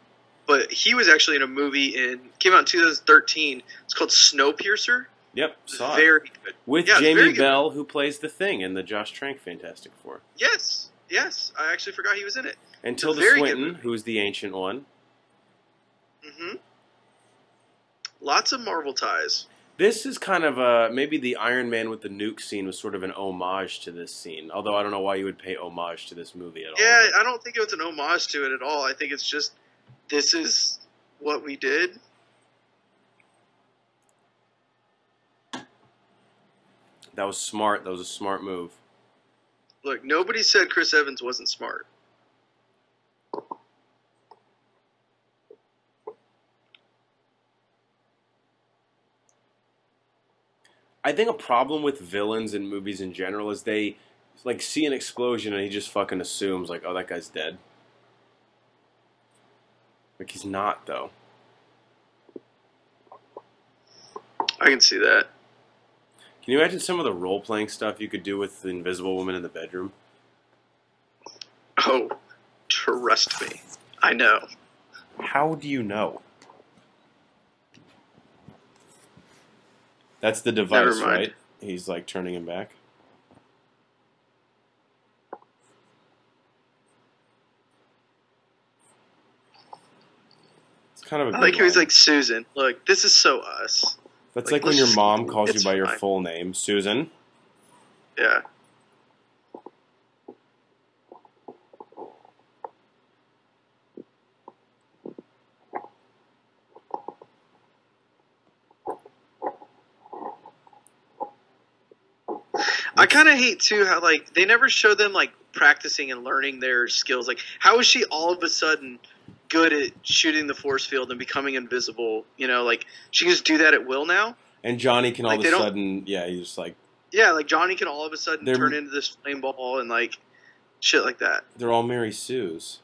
but he was actually in a movie in came out in 2013. It's called Snowpiercer. Yep, saw it good. with yeah, very Jamie. Bell, who plays the Thing in the Josh Trank Fantastic Four, Yes, yes, I actually forgot he was in it. and Tilda Swinton, who's the ancient one. Mm hmm Lots of Marvel ties. This is kind of a maybe the Iron Man with the nuke scene was sort of an homage to this scene. Although I don't know why you would pay homage to this movie at all. Yeah, I don't think it was an homage to it at all. I think it's just this is what we did. That was smart. That was a smart move. Look, nobody said Chris Evans wasn't smart. I think a problem with villains in movies in general is they like see an explosion and he just fucking assumes like, oh, that guy's dead. Like he's not though. I can see that. Can you imagine some of the role playing stuff you could do with the Invisible Woman in the bedroom? Oh, trust me. I know. How do you know? That's the device, right? He's like turning him back. It's kind of a I like how he's like Susan. Look, this is so us. That's like, like, when your mom calls you by your fine. full name, Susan. Yeah. I kind of hate too how like they never show them like practicing and learning their skills. Like, how is she all of a sudden good at shooting the force field and becoming invisible? You know, like she can just do that at will now. And Johnny can all Like, of a sudden, yeah, he's just like Yeah, like Johnny can all of a sudden turn into this flame ball and like shit like that. They're all Mary Sue's.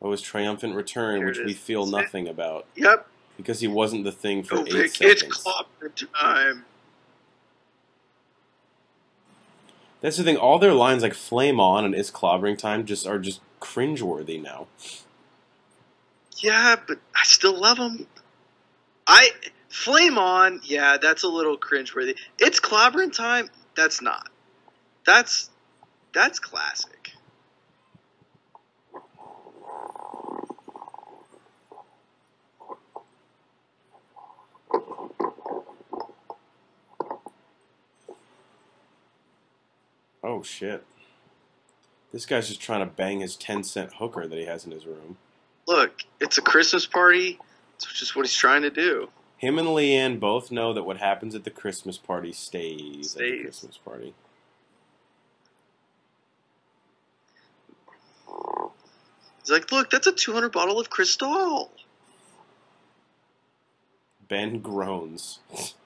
Oh, his triumphant return, Here which we feel nothing about Yep. because he wasn't the thing for Go eight Vic, seconds. it's clobber time. That's the thing. All their lines like "flame on" and "it's clobbering time" just are just cringeworthy now. Yeah, but I still love them. I flame on. Yeah, that's a little cringeworthy. It's clobbering time. That's not. That's that's classic. Oh shit! This guy's just trying to bang his ten cent hooker that he has in his room. Look, it's a Christmas party. It's just what he's trying to do. Him and Leanne both know that what happens at the Christmas party stays, at the Christmas party. He's like, look, that's a 200 bottle of Cristal. Ben groans. [LAUGHS]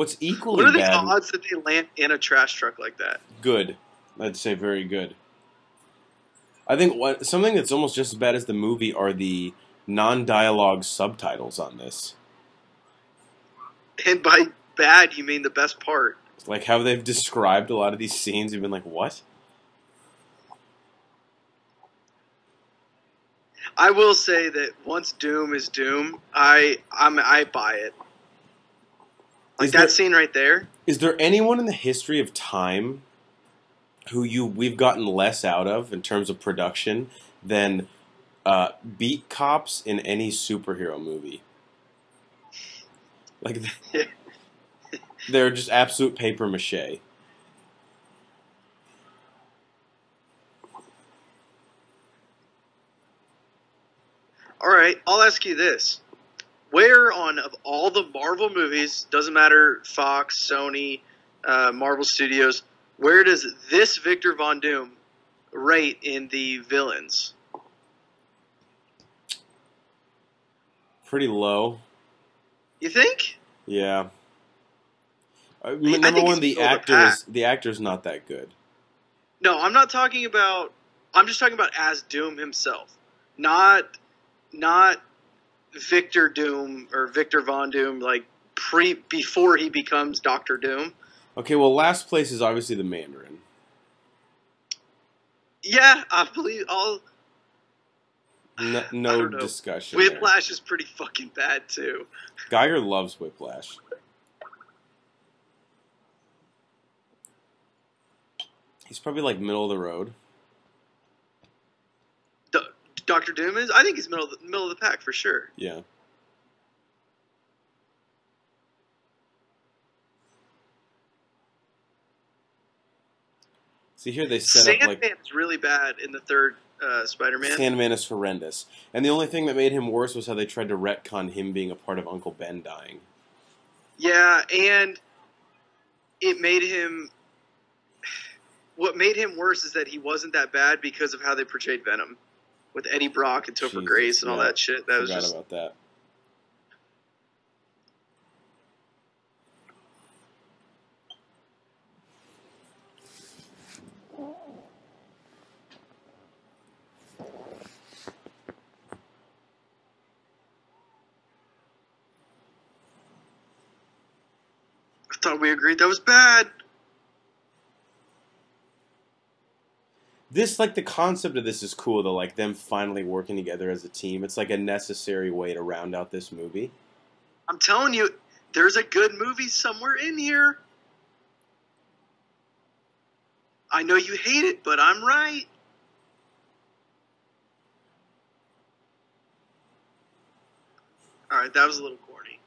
What's equally What are the bad? odds that they land in a trash truck like that? Good. I'd say very good. I think what something that's almost just as bad as the movie are the non-dialogue subtitles on this. And by bad, you mean the best part. Like how they've described a lot of these scenes, you've been like, "What?" I will say that once Doom is Doom, I I'm, I buy it. Like Is that there- scene right there. Is there anyone in the history of time who you we've gotten less out of in terms of production than uh, beat cops in any superhero movie? Like [LAUGHS] they're just absolute paper mache. All right, I'll ask you this: Where on of all the Marvel movies, doesn't matter Fox, Sony, uh, Marvel Studios, where does this Victor Von Doom rate in the villains? Pretty low. You think? Yeah. I number think one, the middle actor is the actor's not that good. No, I'm not talking about. I'm just talking about as Doom himself, not not Victor Doom or Victor Von Doom, like pre before he becomes Doctor Doom. Okay, well, last place is obviously the Mandarin. Yeah, I believe all. No, no discussion. Whiplash is pretty fucking bad too. Geiger loves Whiplash. He's probably like middle of the road. Doctor Doom is. I think he's middle of the, middle of the pack for sure. Yeah. See here they set Sandman up like is really bad in the third uh, Spider-Man. Sandman is horrendous, and the only thing that made him worse was how they tried to retcon him being a part of Uncle Ben dying. Yeah, and it made him. [SIGHS] What made him worse is that he wasn't that bad because of how they portrayed Venom, with Eddie Brock and Topher Jesus, Grace and all yeah. that shit. That was Forgot just about that. I thought we agreed that was bad. This like the concept of this is cool though, like them finally working together as a team. It's like a necessary way to round out this movie. I'm telling you, there's a good movie somewhere in here. I know you hate it, but I'm right. All right, that was a little corny.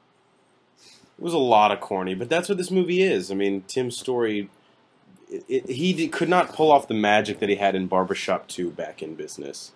It was a lot of corny, but that's what this movie is. I mean, Tim's story, it, it, he did, could not pull off the magic that he had in Barbershop 2 back in business.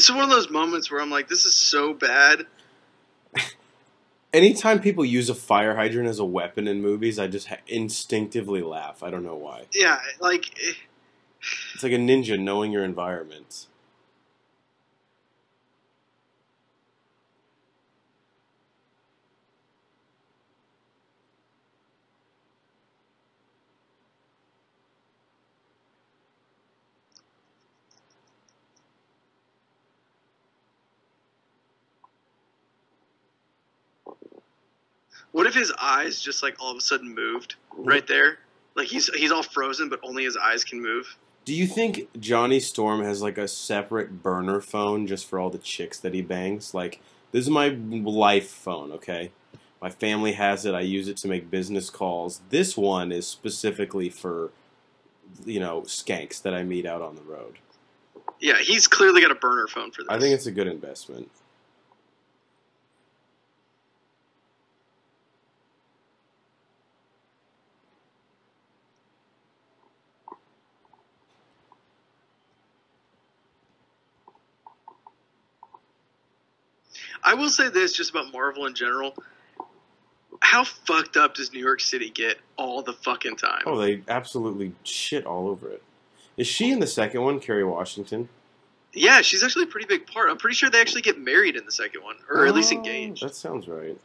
This is one of those moments where I'm like, this is so bad. Anytime people use a fire hydrant as a weapon in movies, I just ha- instinctively laugh. I don't know why. Yeah, like eh, It's like a ninja knowing your environment. If his eyes just like all of a sudden moved right there? Like he's he's all frozen, but only his eyes can move. Do you think Johnny Storm has like a separate burner phone just for all the chicks that he bangs? Like, this is my life phone, okay? My family has it. I use it to make business calls. This one is specifically for, you know, skanks that I meet out on the road. Yeah, he's clearly got a burner phone for this. I think it's a good investment. I will say this just about Marvel in general. How fucked up does New York City get all the fucking time? Oh, they absolutely shit all over it. Is she in the second one, Kerry Washington? Yeah, she's actually a pretty big part. I'm pretty sure they actually get married in the second one, or at least Oh, engaged. That sounds right.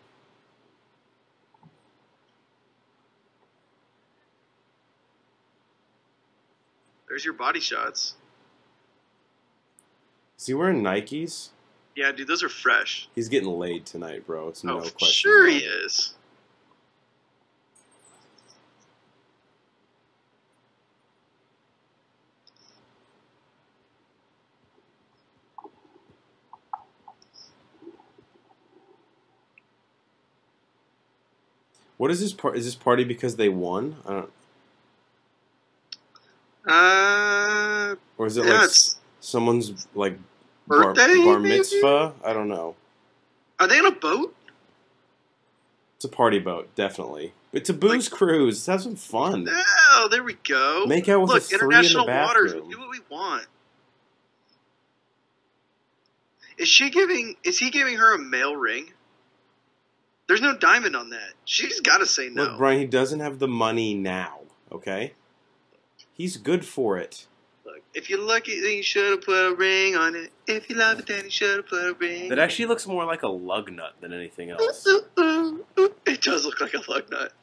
There's your body shots. Is he wearing Nikes? Yeah, dude, those are fresh. He's getting laid tonight, bro. It's no oh, question. sure he is. What is this part? Is this party because they won? I don't. Uh, Or is it yeah, like someone's like birthday. bar maybe? mitzvah? I don't know. Are they on a boat? It's a party boat, definitely. It's a booze cruise. Let's have some fun. Oh, there we go. Make out with Look, a three international in the waters. We do what we want. Is she giving? Is he giving her a male ring? There's no diamond on that. She's got to say no. Look, Brian, he doesn't have the money now. Okay, he's good for it. Look, if you lucky, then you should have put a ring on it. If you love it, then you should have put a ring. That actually looks more like a lug nut than anything else. It does look like a lug nut.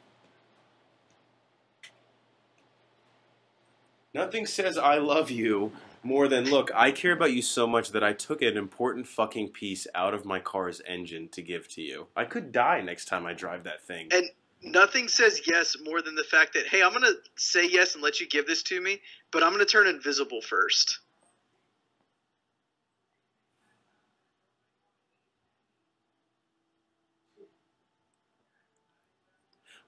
Nothing says I love you more than look, I care about you so much that I took an important fucking piece out of my car's engine to give to you. I could die next time I drive that thing. And nothing says yes more than the fact that hey, I'm gonna say yes and let you give this to me, but I'm gonna turn invisible first.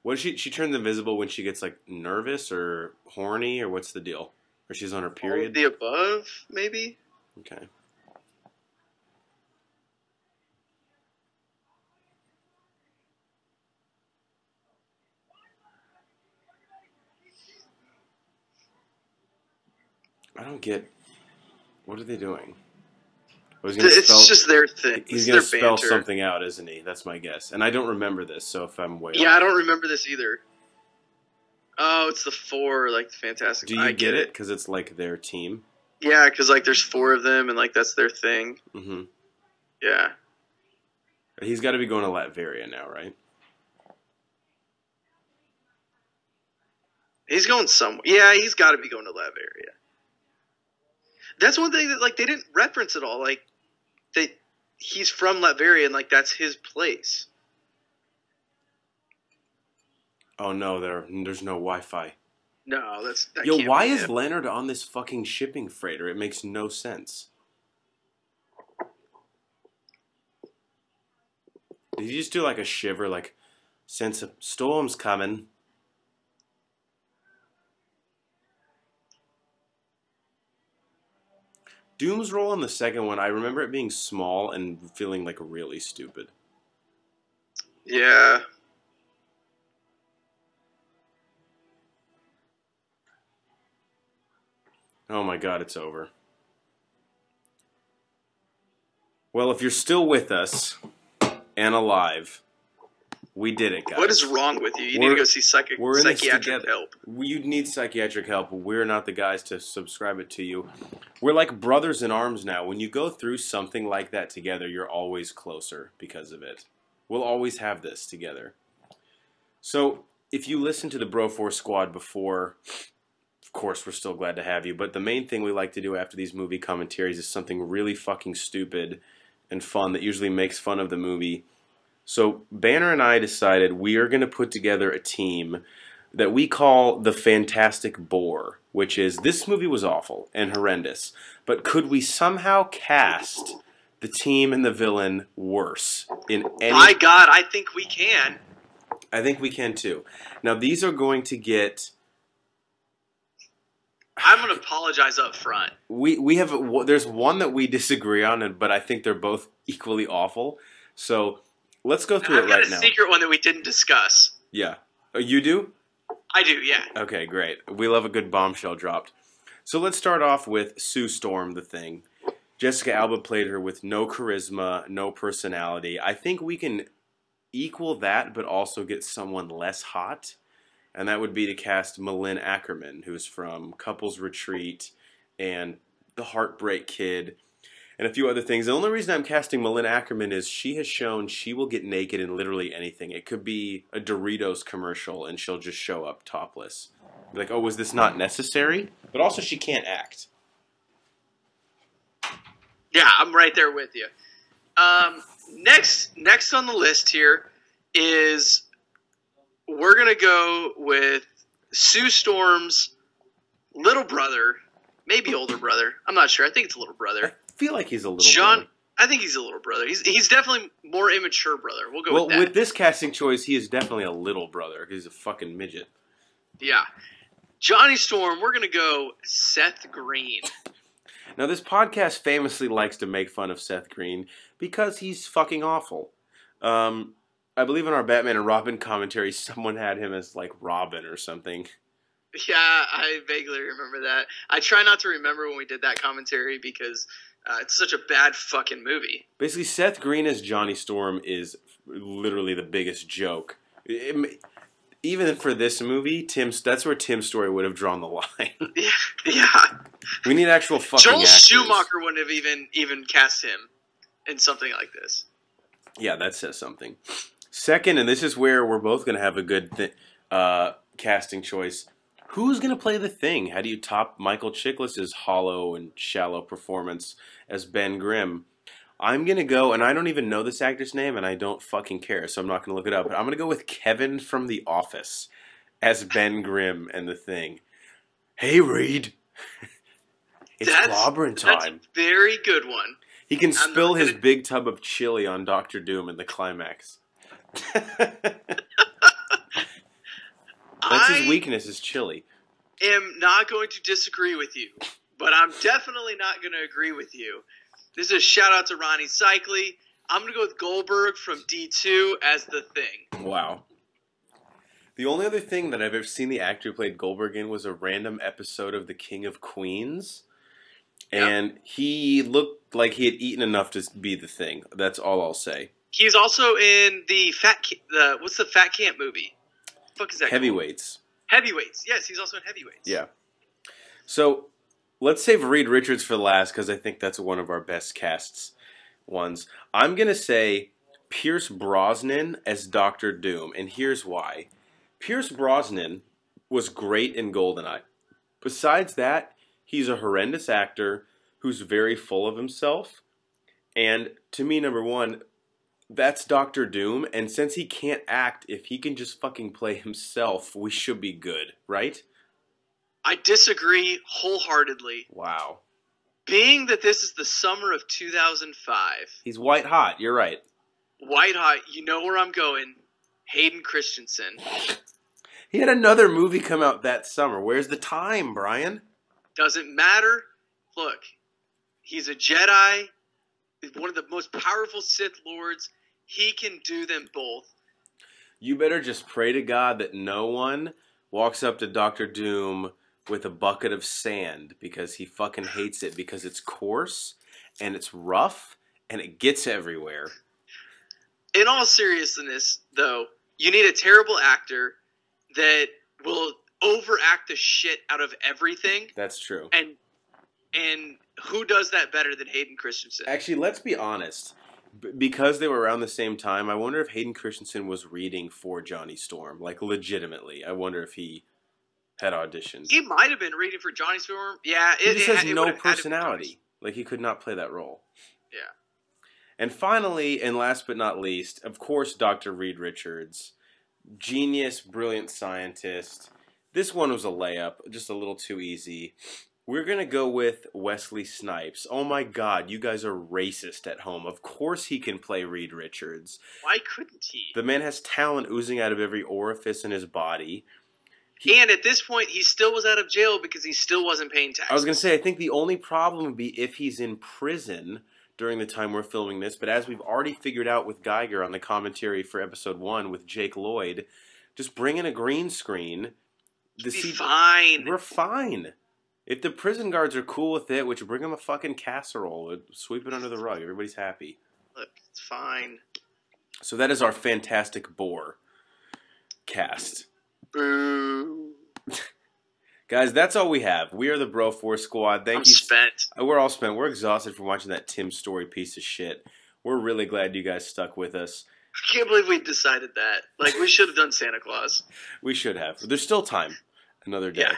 What she she turns invisible when she gets like nervous or horny or what's the deal? Or she's on her All period? the above, maybe. Okay. I don't get. What are they doing? It's spell- just their thing. he's gonna spell banter. something out, isn't he? That's my guess. And I don't remember this, so if I'm way Yeah, off. I don't remember this either. Oh, it's the four, like the Fantastic. Do you I get it? Because it's like their team. Yeah, because like there's four of them, and like that's their thing. Mm-hmm. Yeah. He's got to be going to Latveria now, right? He's going somewhere. Yeah, he's got to be going to Latveria. That's one thing that like they didn't reference at all. Like that he's from Latveria, and like that's his place. Oh no, there there's no Wi-Fi. No, that's that Yo, why is. Leonard on this fucking shipping freighter? It makes no sense. Did you just do like a shiver, like sense of storm's coming? Doom's role in the second one, I remember it being small and feeling like really stupid. Yeah. Oh my god, it's over. Well, if you're still with us and alive, we did it, guys. What is wrong with you? You need We're- to go see psychic, we're psychiatric help. You need psychiatric help. We're not the guys to subscribe it to you. We're like brothers in arms now. When you go through something like that together, you're always closer because of it. We'll always have this together. So, if you listen to the Bro Force Squad before, of course, we're still glad to have you. But the main thing we like to do after these movie commentaries is something really fucking stupid and fun that usually makes fun of the movie. So, Banner and I decided we are going to put together a team that we call the Fantastic Bore, which is this movie was awful and horrendous, but could we somehow cast the team and the villain worse in any My God, I think we can. I think we can too. Now these are going to get I'm going to apologize up front. we we have there's one that we disagree on but I think they're both equally awful. So let's go through I've it got right a now. secret one that we didn't discuss. Yeah. Oh, you do? I do, yeah. Okay, great. We love a good bombshell dropped. So let's start off with Sue Storm, the thing. Jessica Alba played her with no charisma, no personality. I think we can equal that, but also get someone less hot. And that would be to cast Malin Akerman, who's from Couples Retreat and The Heartbreak Kid and a few other things. The only reason I'm casting Malin Akerman is she has shown she will get naked in literally anything. It could be a Doritos commercial and she'll just show up topless. Be like, oh, was this not necessary? But also, she can't act. Yeah, I'm right there with you. Um, next, next on the list here is we're gonna go with Sue Storm's little brother, maybe older brother. I'm not sure. I think it's a little brother. [LAUGHS] feel like he's a little. John. brother. I think he's a little brother. He's he's definitely more immature brother. We'll go Well, with that. with this casting choice, he is definitely a little brother. He's a fucking midget. yeah. Johnny Storm, we're gonna go Seth Green. [LAUGHS] Now, this podcast famously likes to make fun of Seth Green because he's fucking awful. Um, I believe in our Batman and Robin commentary, [LAUGHS] someone had him as like Robin or something. Yeah, I vaguely remember that. I try not to remember when we did that commentary because uh, it's such a bad fucking movie. Basically, Seth Green as Johnny Storm is literally the biggest joke. It- even for this movie, Tim's that's where Tim's Story would have drawn the line. Yeah, [LAUGHS] [LAUGHS] yeah. we need actual fucking Joel actors. Schumacher wouldn't have even even cast him in something like this. Yeah, that says something. Second, and this is where we're both going to have a good th- uh, casting choice. Who's going to play the thing? How do you top Michael Chiklis's hollow and shallow performance as Ben Grimm? I'm going to go, and I don't even know this actor's name, and I don't fucking care, so I'm not going to look it up. But I'm going to go with Kevin from The Office as Ben Grimm and the thing. Hey, Reed. [LAUGHS] it's clobbering That's time. a very good one. He can I'm spill his gonna- big tub of chili on Doctor Doom in the climax. [LAUGHS] That's his weakness is chili. I am not going to disagree with you, but I'm definitely not going to agree with you. This is a shout out to Ronnie Cycli. I'm going to go with Goldberg from D2 as the thing. Wow. The only other thing that I've ever seen the actor who played Goldberg in was a random episode of The King of Queens. Yeah. And he looked like he had eaten enough to be the thing. That's all I'll say. He's also in the Fat Ca- the what's the Fat Camp movie? fuck is that? called? Heavyweights. Heavyweights. Yes, he's also in Heavyweights. Yeah. So let's save Reed Richards for the last because I think that's one of our best casts ones. I'm going to say Pierce Brosnan as Doctor Doom, and here's why. Pierce Brosnan was great in Goldeneye. Besides that, he's a horrendous actor who's very full of himself. And to me, number one, that's Doctor Doom. And since he can't act, if he can just fucking play himself, we should be good, right? I disagree wholeheartedly. Wow. Being that this is the summer of 2005, He's white hot. You're right. White Hot, you know where I'm going. Hayden Christensen. [LAUGHS] He had another movie come out that summer. Where's the time, Brian? Doesn't matter. Look, he's a Jedi, one of the most powerful Sith Lords. He can do them both. You better just pray to God that no one walks up to Doctor Doom with a bucket of sand because he fucking hates it because it's coarse and it's rough and it gets everywhere. In all seriousness, though, you need a terrible actor that will overact the shit out of everything, That's true. and and who does that better than Hayden Christensen? Actually, let's be honest. B- because they were around the same time, I wonder if Hayden Christensen was reading for Johnny Storm, like legitimately. I wonder if he had auditioned. He might have been reading for Johnny Storm. Yeah, He just it- has it no would've had to be personality. Like he could not play that role. Yeah. And finally, and last but not least, of course, Dr. Reed Richards, genius, brilliant scientist. This one was a layup, just a little too easy. We're gonna go with Wesley Snipes. Oh my God, you guys are racist at home. Of course, he can play Reed Richards. Why couldn't he? The man has talent oozing out of every orifice in his body. And at this point, he still was out of jail because he still wasn't paying taxes. I was gonna say, I think the only problem would be if he's in prison during the time we're filming this. But as we've already figured out with Geiger on the commentary for episode one with Jake Lloyd, just bring in a green screen. The C- fine. we're fine. If the prison guards are cool with it, which bring them a fucking casserole, sweep it under the rug. Everybody's happy. Look, it's fine. So that is our fantastic bore cast. Boo. Guys, that's all we have. We are the Bro Force Squad. Thank I'm you. spent. We're all spent. We're exhausted from watching that Tim Story piece of shit. We're really glad you guys stuck with us. I can't believe we decided that. Like, we should have done Santa Claus. [LAUGHS] We should have. There's still time. Another day. Yeah.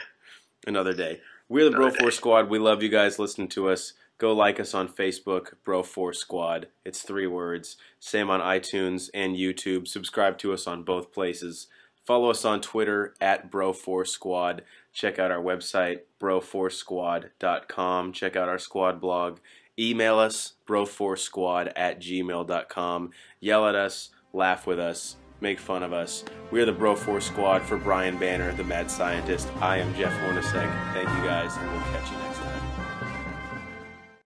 Another day. We're the Bro Another day. Force Squad. We love you guys listening to us. Go like us on Facebook, Bro Force Squad. It's three words. Same on iTunes and YouTube. Subscribe to us on both places. Follow us on Twitter at Bro Force Squad. Check out our website, broforcesquad.com. Check out our squad blog. Email us, broforcesquad at gmail.com. Yell at us, laugh with us, make fun of us. We are the Bro Force Squad for Brian Banner, the mad scientist. I am Jeff Hornacek. Thank you guys, and we'll catch you next.